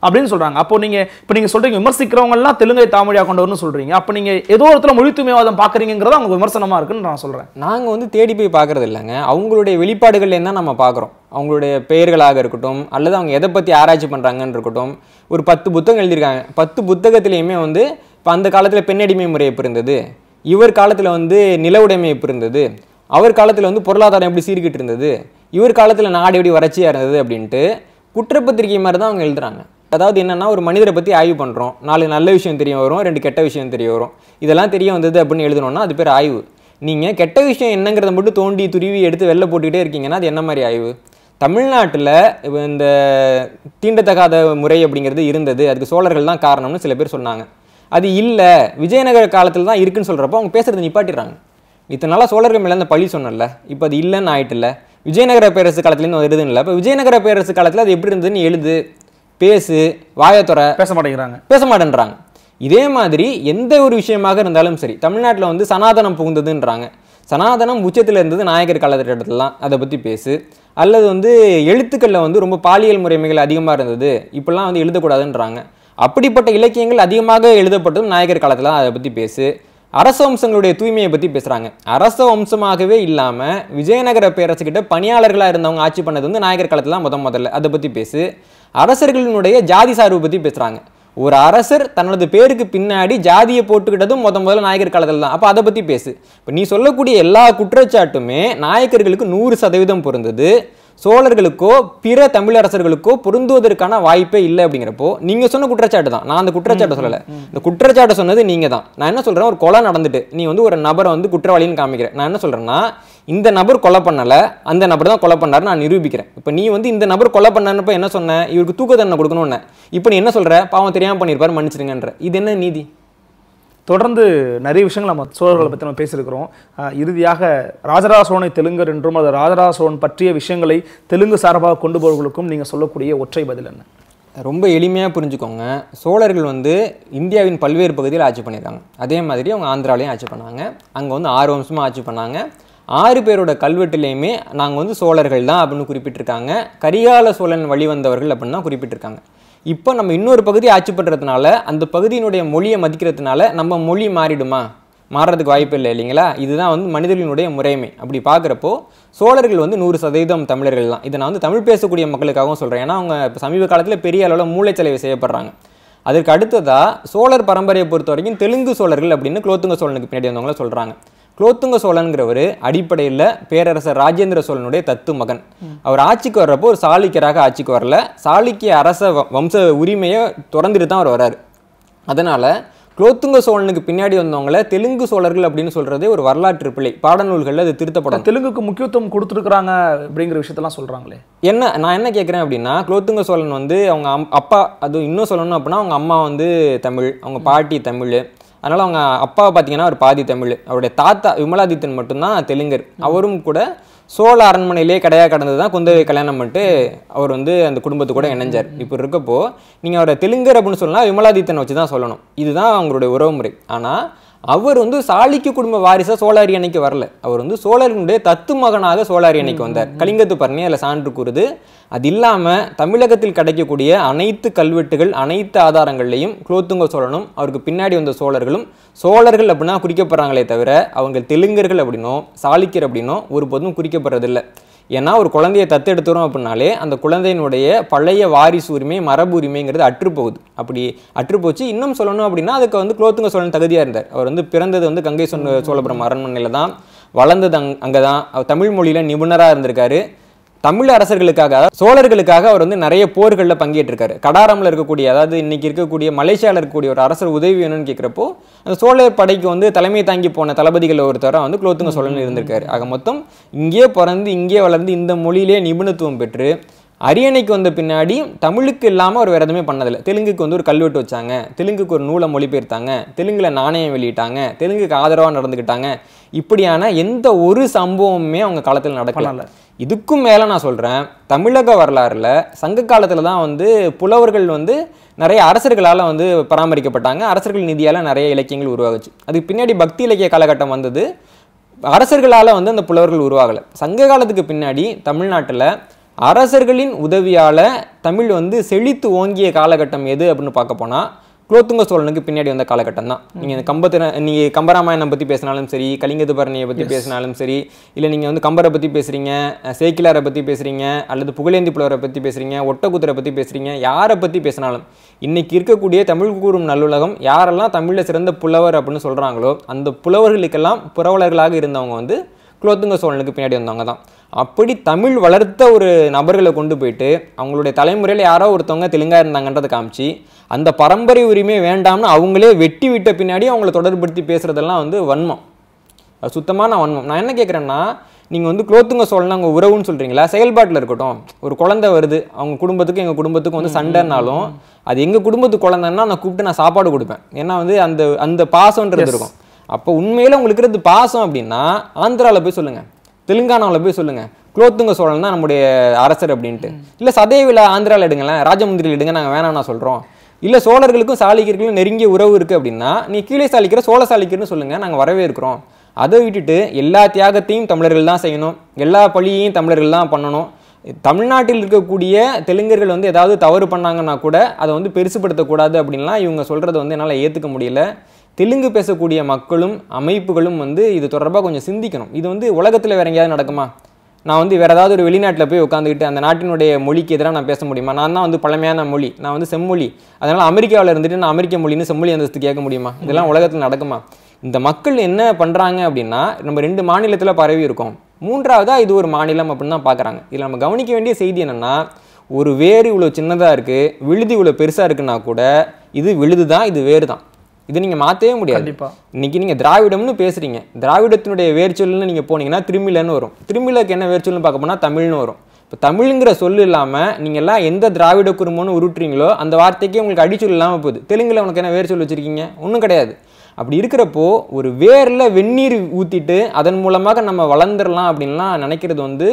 அப்படின்னு சொல்றாங்க. அப்போ நீங்க இப்போ நீங்க சொல்றீங்க விமர்சிக்கிறவங்க எல்லாம் தெலுங்கை கொண்டு கொண்டவர்னு சொல்றீங்க. அப்போ நீங்க ஏதோ ஒரு இடத்துல மொழி தூய்மைவாதம் பாக்குறீங்கிறது அவங்க விமர்சனமா இருக்குன்னு நான் சொல்றேன். நாங்கள் வந்து தேடி போய் பார்க்கறது இல்லைங்க. அவங்களுடைய வெளிப்பாடுகள்லேருந்து தான் நம்ம பார்க்குறோம். அவங்களுடைய பெயர்களாக இருக்கட்டும் அல்லது அவங்க எதை பற்றி ஆராய்ச்சி பண்ணுறாங்கன்னு இருக்கட்டும் ஒரு பத்து புத்தகம் எழுதியிருக்காங்க. பத்து புத்தகத்துலேயுமே வந்து இப்போ அந்த காலத்தில் பெண்ணடிமை முறை எப்படி இருந்தது? இவர் காலத்தில் வந்து நில உடைமை எப்படி இருந்தது? அவர் காலத்தில் வந்து பொருளாதாரம் எப்படி சீர்கிட்டு இருந்தது இவர் காலத்தில் நாடு எப்படி வறட்சியாக இருந்தது அப்படின்ட்டு குற்றப்பத்திரிகை மாதிரி தான் அவங்க எழுதுறாங்க. அதாவது என்னென்னா ஒரு மனிதரை பற்றி ஆய்வு பண்ணுறோம் நாலு நல்ல விஷயம் தெரிய வரும் ரெண்டு கெட்ட விஷயம் தெரிய வரும். இதெல்லாம் தெரிய வந்தது அப்படின்னு எழுதணும்னா அது பேர் ஆய்வு. நீங்கள் கெட்ட விஷயம் என்னங்கிறத மட்டும் தோண்டி துருவி எடுத்து வெளில போட்டுக்கிட்டே இருக்கீங்கன்னா அது என்ன மாதிரி ஆய்வு? தமிழ்நாட்டில் இந்த தீண்டத்தகாத முறை அப்படிங்கிறது இருந்தது. அதுக்கு சோழர்கள் தான் காரணம்னு சில பேர் சொன்னாங்க. அது இல்லை. விஜயநகர காலத்தில் தான் இருக்குன்னு சொல்கிறப்போ அவங்க பேசுகிறது நிப்பாட்டிடுறாங்க. இத்தனை நாளாக சோழர்கள் மேலே அந்த பழி சொன்னல இப்போ அது இல்லைன்னு ஆயிட்டுல விஜயநகர பேரரசு காலத்துலேருந்து வருதுன்னு இல்லை இப்போ விஜயநகர பேரரசு காலத்தில் அது எப்படி இருந்ததுன்னு எழுது. பேசு வாயத்துறை பேச மாட்டேங்கிறாங்க. பேச மாட்டேன்றாங்க. இதே மாதிரி எந்த ஒரு விஷயமாக இருந்தாலும் சரி தமிழ்நாட்டில் வந்து சனாதனம் புகுந்ததுன்றாங்க. சனாதனம் உச்சத்தில் இருந்தது நாயக்கர் காலகட்டத்திலலாம் அதை பற்றி பேசு. அல்லது வந்து எழுத்துக்களில் வந்து ரொம்ப பாலியல் முறைமைகள் அதிகமாக இருந்தது இப்படிலாம் வந்து எழுதக்கூடாதுன்றாங்க. அப்படிப்பட்ட இலக்கியங்கள் அதிகமாக எழுதப்பட்டதும் நாயக்கர் காலத்தில் அதை பற்றி பேசு. அரச வம்சங்களுடைய தூய்மையை பற்றி பேசுகிறாங்க அரச வம்சமாகவே இல்லாமல் விஜயநகர பேரரசுக்கிட்ட பணியாளர்களாக இருந்தவங்க ஆட்சி பண்ணது வந்து நாயக்கர் காலத்தில் தான் முத முதல்ல அதை பற்றி பேசு. அரசர்களினுடைய ஜாதி சார்பு பற்றி பேசுகிறாங்க ஒரு அரசர் தனது பேருக்கு பின்னாடி ஜாதியை போட்டுக்கிட்டதும் முத முதல்ல நாயக்கர் காலத்தில் தான். அப்போ அதை பற்றி பேசு. இப்போ நீ சொல்லக்கூடிய எல்லா குற்றச்சாட்டுமே நாயக்கர்களுக்கு நூறு சதவீதம் பொருந்தது. சோழர்களுக்கோ பிற தமிழரசர்களுக்கோ பொருந்துவதற்கான வாய்ப்பே இல்லை அப்படிங்கிறப்போ நீங்க சொன்ன குற்றச்சாட்டு தான். நான் அந்த குற்றச்சாட்டை சொல்லலை. இந்த குற்றச்சாட்டை சொன்னது நீங்க தான். நான் என்ன சொல்றேன் ஒரு கொலை நடந்துட்டு நீ வந்து ஒரு நபரை வந்து குற்றவாளின்னு காமிக்கிற. நான் என்ன சொல்றேன்னா இந்த நபர் கொலை பண்ணல அந்த நபர் தான் கொலை பண்ணாரு நான் நிரூபிக்கிறேன். இப்போ நீ வந்து இந்த நபர் கொலை பண்ணாருப்ப என்ன சொன்ன? இவருக்கு தூக்க தண்டனை கொடுக்கணும்னு. இப்போ நீ என்ன சொல்ற? பாவம் தெரியாம பண்ணியிருப்பாரு மன்னிச்சிருங்கன்ற இது என்ன நீதி? தொடர்ந்து நிறைய விஷயங்கள் நம்ம சோழர்களை பற்றி நம்ம பேசியிருக்கிறோம். இறுதியாக ராஜராஜ சோழனை தெலுங்கர் என்றும் அது ராஜராஜ சோழன் பற்றிய விஷயங்களை தெலுங்கு சார்பாக கொண்டு போவர்களுக்கும் நீங்கள் சொல்லக்கூடிய ஒற்றை பதில் என்ன? ரொம்ப எளிமையாக புரிஞ்சுக்கோங்க. சோழர்கள் வந்து இந்தியாவின் பல்வேறு பகுதியில் ஆட்சி பண்ணியிருக்காங்க. அதே மாதிரி அவங்க ஆந்திராலையும் ஆட்சி பண்ணாங்க. அங்கே வந்து ஆறு வம்சமாக ஆட்சி பண்ணாங்க. ஆறு பேரோட கல்வெட்டுலேயுமே நாங்கள் வந்து சோழர்கள் தான் அப்படின்னு குறிப்பிட்டிருக்காங்க. கரிகால சோழன் வழிவந்தவர்கள் அப்படின்னு தான் குறிப்பிட்டிருக்காங்க. இப்போ நம்ம இன்னொரு பகுதியை ஆட்சி பண்ணுறதுனால அந்த பகுதியினுடைய மொழியை மதிக்கிறதுனால நம்ம மொழி மாறிடுமா? மாறுறதுக்கு வாய்ப்பு இல்லை இல்லைங்களா? இதுதான் வந்து மனிதர்களினுடைய முறைமை. அப்படி பார்க்குறப்போ சோழர்கள் வந்து நூறு சதவீதம் தமிழர்கள் தான். இதை நான் வந்து தமிழ் பேசக்கூடிய மக்களுக்காகவும் சொல்கிறேன் ஏன்னா அவங்க இப்போ சமீப காலத்தில் பெரிய அளவில் மூளைச்சலவை செய்யப்படுறாங்க. அதற்கு அடுத்ததாக சோழர் பரம்பரையை பொறுத்த வரைக்கும் தெலுங்கு சோழர்கள் அப்படின்னு குலோத்துங்க சோழனுக்கு பின்னாடி வந்தவங்கள சொல்கிறாங்க குலோத்துங்க சோழன்கிறவர் அடிப்படையில் பேரரசர் ராஜேந்திர சோழனுடைய தத்து மகன். அவர் ஆட்சிக்கு வர்றப்போ ஒரு சாளுக்கியராக ஆட்சிக்கு வரல. சாளுக்கிய அரச வம்ச உரிமையை திறந்துட்டு தான் அவர் வராரு அதனால குலோத்துங்க சோழனுக்கு பின்னாடி வந்தவங்கள தெலுங்கு சோழர்கள் அப்படின்னு சொல்றதே ஒரு வரலாற்று பிழை. பாடநூல்களில் அது திருத்தப்படும். தெலுங்குக்கு முக்கியத்துவம் கொடுத்துருக்குறாங்க அப்படிங்கிற விஷயத்தெல்லாம் சொல்றாங்களே. என்ன நான் என்ன கேட்குறேன் அப்படின்னா குலோத்துங்க சோழன் வந்து அவங்க அப்பா அது இன்னும் சொல்லணும் அப்படின்னா அவங்க அம்மா வந்து தமிழ் அவங்க பாட்டி தமிழ் அதனால அவங்க அப்பா பார்த்தீங்கன்னா ஒரு பாதி தமிழ். அவருடைய தாத்தா விமலாதித்தன் மட்டும்தான் தெலுங்கர். அவரும் கூட சோழ அரண்மனையிலே கடையாக கடந்து தான் குந்தவை கல்யாணம் பண்ணிட்டு அவர் வந்து அந்த குடும்பத்து கூட இணைஞ்சார். இப்போ இருக்கப்போ நீங்கள் அவரை தெலுங்கர் அப்படின்னு சொல்லலாம் விமலாதித்தன் வச்சு தான் சொல்லணும். இதுதான் அவங்களுடைய உறவுமுறை. ஆனால் அவர் வந்து சாளுக்கிய குடும்ப வாரிசா சோழாரி அன்னைக்கு வரல. அவர் வந்து சோழர்களுடைய தத்து மகனாக சோழாரி அன்னைக்கு வந்தார். கலிங்கத்து பரணி அதில் சான்று கூறுது அது இல்லாமல் தமிழகத்தில் கிடைக்கக்கூடிய அனைத்து கல்வெட்டுகள் அனைத்து ஆதாரங்கள்லையும் குலோத்துங்க சோழனும் அவருக்கு பின்னாடி வந்த சோழர்களும் சோழர்கள் அப்படின்னா குறிக்கப்படுறாங்களே தவிர அவங்க தெலுங்கர்கள் அப்படின்னோ சாளுக்கியர் அப்படின்னோ ஒருபோதும் குறிக்கப்படுறதில்லை. ஏன்னா ஒரு குழந்தையை தத்தெடுத்துறோம் அப்படின்னாலே அந்த குழந்தையினுடைய பழைய வாரிசு உரிமை மரபு உரிமைங்கிறது அற்றுப்போகுது. அப்படி அற்றுப்போச்சு. இன்னும் சொல்லணும் அப்படின்னா அதுக்கு வந்து குலோத்துங்க சோழன் தகுதியாக இருந்தார். அவர் வந்து பிறந்தது வந்து கங்கை சொன்ன சோழபுரம் அரண்மனையில் தான் வளர்ந்தது அங் அங்கே தான் தமிழ் மொழியில் நிபுணராக இருந்திருக்காரு. தமிழ் அரசர்களுக்காக சோழர்களுக்காக அவர் வந்து நிறைய போர்களில் பங்கேற்றிருக்காரு. கடாரம்ல இருக்கக்கூடிய அதாவது இன்னைக்கு இருக்கக்கூடிய மலேசியாவில் இருக்கக்கூடிய ஒரு அரசர் உதவி வேணும்னு கேட்குறப்போ அந்த சோழர் படைக்கு வந்து தலைமை தாங்கி போன தளபதிகள் ஒருத்தராக வந்து குலோத்துங்க சோழன் இருந்திருக்காரு. ஆக மொத்தம் இங்கேயே பிறந்து இங்கேயே வளர்ந்து இந்த மொழியிலே நிபுணத்துவம் பெற்று அரியணைக்கு வந்த பின்னாடி தமிழுக்கு இல்லாமல் அவர் வேறு எதுவுமே பண்ணதில்லை. தெலுங்குக்கு வந்து ஒரு கல்வெட்டு வச்சாங்க. தெலுங்குக்கு ஒரு நூலை மொழிபெயர்த்தாங்க. தெலுங்கில் நாணயம் வெளியிட்டாங்க. தெலுங்குக்கு ஆதரவாக நடந்துக்கிட்டாங்க இப்படியான எந்த ஒரு சம்பவமுமே அவங்க காலத்தில் நடக்கல. இதுக்கும் மேலே நான் சொல்கிறேன் தமிழக வரலாறில் சங்க காலத்தில் தான் வந்து புலவர்கள் வந்து நிறைய அரசர்களால் வந்து பராமரிக்கப்பட்டாங்க. அரசர்கள் நிதியால் நிறைய இலக்கியங்கள் உருவாகுச்சு. அதுக்கு பின்னாடி பக்தி இலக்கிய காலகட்டம் வந்தது. அரசர்களால் வந்து அந்த புலவர்கள் உருவாகலை. சங்க காலத்துக்கு பின்னாடி தமிழ்நாட்டில் அரசர்களின் உதவியால் தமிழ் வந்து செழித்து ஓங்கிய காலகட்டம் எது அப்படின்னு பார்க்க போனால் குலோத்துங்க சோழனுக்கு பின்னாடி வந்த காலகட்டம் தான் நீங்கள் இந்த கம்பத்தின நீங்கள் கம்பராமாயணம் பற்றி பேசினாலும் சரி கலிங்கத்து பரணியை பற்றி பேசினாலும் சரி இல்லை நீங்கள் வந்து கம்பரை பற்றி பேசுகிறீங்க சேக்கிலாரை பற்றி பேசுகிறீங்க அல்லது புகழேந்தி புலவரை பற்றி பேசுகிறீங்க ஒட்டக்குதிரை பற்றி பேசுகிறீங்க யாரை பற்றி பேசினாலும் இன்னைக்கு இருக்கக்கூடிய தமிழ் கூறும் நல்லுலகம் யாரெல்லாம் தமிழில் சிறந்த புலவர் அப்படின்னு சொல்கிறாங்களோ அந்த புலவர்களுக்கெல்லாம் புரவலர்களாக இருந்தவங்க வந்து குலோத்துங்க சோழனுக்கு பின்னாடி வந்தவங்க தான் அப்படி தமிழ் வளர்த்த ஒரு நபர்களை கொண்டு போயிட்டு அவங்களுடைய தலைமுறையில் யாரோ ஒருத்தவங்க தெலுங்கா இருந்தாங்கன்றதை காமிச்சு அந்த பரம்பரை உரிமை வேண்டாம்னு அவங்களே வெட்டி விட்ட பின்னாடி அவங்கள தொடர்படுத்தி பேசுறதெல்லாம் வந்து வன்மம். அது சுத்தமான வன்மம். நான் என்ன கேட்குறேன்னா நீங்கள் வந்து குலோத்துங்க சோழனா உங்கள் உறவுன்னு சொல்கிறீங்களா செயல்பாட்டில் இருக்கட்டும். ஒரு குழந்தை வருது அவங்க குடும்பத்துக்கும் எங்கள் குடும்பத்துக்கும் வந்து சண்டைனாலும் அது எங்கள் குடும்பத்து குழந்தைன்னா நான் கூப்பிட்டு நான் சாப்பாடு கொடுப்பேன். ஏன்னா வந்து அந்த அந்த பாசம்ன்றது இருக்கும். அப்போ உண்மையில உங்களுக்கு இருக்கிறது பாசம் அப்படின்னா ஆந்திராவில் போய் சொல்லுங்கள் தெலுங்கானாவில் போய் சொல்லுங்கள் குலோத்துங்க சோழன் தான் நம்முடைய அரசர் அப்படின்ட்டு. இல்லை சதேவில ஆந்திராவில் எடுங்களேன் ராஜமுந்திரியில் எடுங்க நாங்கள் வேணாம் நான் சொல்கிறோம் இல்லை சோழர்களுக்கும் சாளுக்கியர்களுக்கும் நெருங்கிய உறவு இருக்குது அப்படின்னா நீ கீழே சாளுக்கிற சோழ சாளுக்கியர்னு சொல்லுங்கள் நாங்கள் வரவே இருக்கிறோம் அதை விட்டுட்டு எல்லா தியாகத்தையும் தமிழர்கள் தான் செய்யணும். எல்லா பழியையும் தமிழர்கள் தான் பண்ணணும். தமிழ்நாட்டில் இருக்கக்கூடிய தெலுங்கர்கள் வந்து ஏதாவது தவறு பண்ணாங்கன்னா கூட அதை வந்து பெருசுப்படுத்தக்கூடாது அப்படின்லாம் இவங்க சொல்கிறத வந்து என்னால் ஏற்றுக்க முடியல. தெலுங்கு பேசக்கூடிய மக்களும் அமைப்புகளும் வந்து இது தொடர்பாக கொஞ்சம் சிந்திக்கணும். இது வந்து உலகத்தில் வேற எங்கேயாவது நடக்குமா? நான் வந்து வேறு ஏதாவது ஒரு வெளிநாட்டில் போய் உட்காந்துக்கிட்டு அந்த நாட்டினுடைய மொழிக்கு எதிராக நான் பேச முடியுமா? நான் தான் வந்து பழமையான மொழி. நான் வந்து செம்மொழி. அதனால் அமெரிக்காவில் இருந்துட்டு நான் அமெரிக்க மொழின்னு செம்மொழி அந்தஸ்து கேட்க முடியுமா? இதெல்லாம் உலகத்தில் நடக்குமா? இந்த மக்கள் என்ன பண்ணுறாங்க அப்படின்னா நம்ம ரெண்டு மாநிலத்தில் பரவி இருக்கோம். மூன்றாவதாக இது ஒரு மாநிலம் அப்படின்னு தான் பார்க்குறாங்க இதில் நம்ம கவனிக்க வேண்டிய செய்தி என்னென்னா ஒரு வேறு இவ்வளோ சின்னதாக இருக்குது விழுது இவ்வளோ பெருசாக இருக்குன்னா கூட இது விழுது தான் இது வேறு தான் இதை நீங்கள் மாற்றவே முடியாது. கண்டிப்பா. இன்னைக்கு நீங்கள் திராவிடம்னு பேசுறீங்க. திராவிடத்தினுடைய வேர்ச்சொல்னு நீங்கள் போனீங்கன்னா திருமிழன்னு வரும். திருமிழக்கு என்ன வேர்ச்சொல்னு பார்க்க போனால் தமிழ்னு வரும். இப்போ தமிழுங்கிற சொல் இல்லாமல் நீங்கள் எல்லாம் எந்த திராவிட குடும்பம்னு உருட்டுறீங்களோ அந்த வார்த்தைக்கே உங்களுக்கு அடிச்சொல் இல்லாமல் போகுது. தெலுங்குல உனக்கு என்ன வேர்ச்சொல் வச்சிருக்கீங்க? ஒன்றும் கிடையாது. அப்படி இருக்கிறப்போ ஒரு வேரில் வெந்நீர் ஊற்றிட்டு அதன் மூலமாக நம்ம வளர்ந்துடலாம் அப்படின்லாம் நினைக்கிறது வந்து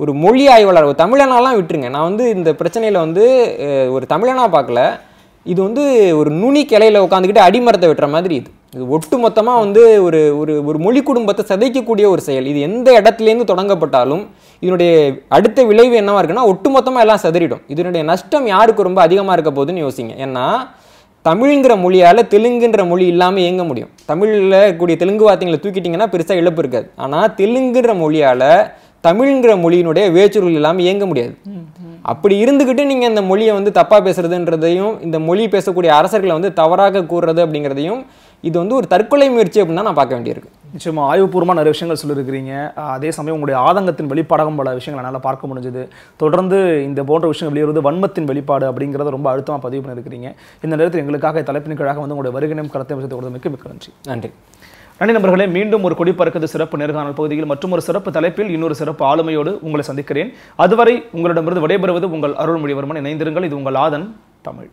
ஒரு மொழி ஆய்வாளர் ஒரு தமிழனாலாம் விட்டுருங்க. நான் வந்து இந்த பிரச்சனையில் வந்து ஒரு தமிழனா பார்க்கல. இது வந்து ஒரு நுனி கிளையில் உட்காந்துக்கிட்டு அடிமரத்தை வெட்டுற மாதிரி இது. இது ஒட்டு மொத்தமாக வந்து ஒரு ஒரு ஒரு மொழி குடும்பத்தை சிதைக்கக்கூடிய ஒரு செயல். இது எந்த இடத்துலேருந்து தொடங்கப்பட்டாலும் இதனுடைய அடுத்த விளைவு என்னவாக இருக்குன்னா ஒட்டுமொத்தமாக எல்லாம் சதறிடும். இதனுடைய நஷ்டம் யாருக்கு ரொம்ப அதிகமாக இருக்க போகுதுன்னு யோசிங்க. ஏன்னா தமிழ்ங்கிற மொழியால் தெலுங்குன்ற மொழி இல்லாமல் இயங்க முடியும். தமிழில் கூடிய தெலுங்கு வார்த்தைங்களை தூக்கிட்டிங்கன்னா பெருசாக இழப்பு இருக்காது. ஆனால் தெலுங்குன்ற மொழியால் தமிழ்ங்கிற மொழியினுடைய வேச்சுருள் இல்லாமல் இயங்க முடியாது. அப்படி இருந்துக்கிட்டு நீங்கள் இந்த மொழியை வந்து தப்பாக பேசுறதுன்றதையும் இந்த மொழி பேசக்கூடிய அரசர்களை வந்து தவறாக கூறுறது அப்படிங்கிறதையும் இது வந்து ஒரு தற்கொலை முயற்சி அப்படின்னு நான் பார்க்க வேண்டியிருக்கு. நிச்சயமா ஆய்வுபூர்வமாக நிறைய விஷயங்கள் சொல்லியிருக்கிறீங்க. அதே சமயம் உங்களுடைய ஆதங்கத்தின் வெளிப்பாடாகவும் பல விஷயங்கள் என்னால் பார்க்க முடிஞ்சது. தொடர்ந்து இந்த போன்ற விஷயங்கள் வெளியேறுவது வன்மத்தின் வெளிப்பாடு அப்படிங்கிறத ரொம்ப அழுத்தமாக பதிவு பண்ணியிருக்கிறீங்க. இந்த நேரத்தில் எங்களுக்காக தலைப்பின் கீழாக வந்து உங்களுடைய வருகினம் கருத்தை விஷயத்தை கொடுத்து மிக்க மிக்க நன்றி. நன்றி. நன்றி நண்பர்களே மீண்டும் ஒரு கொடி சிறப்பு நேர்காணல் பகுதியில் மற்றும் ஒரு சிறப்பு தலைப்பில் இன்னொரு சிறப்பு ஆளுமையோடு உங்களை சந்திக்கிறேன். அதுவரை உங்களிடமிருந்து விடைபெறுவது உங்கள் அருள்மொழிவர்மன். இணைந்திருங்கள் இது உங்கள் ஆதன் தமிழ்.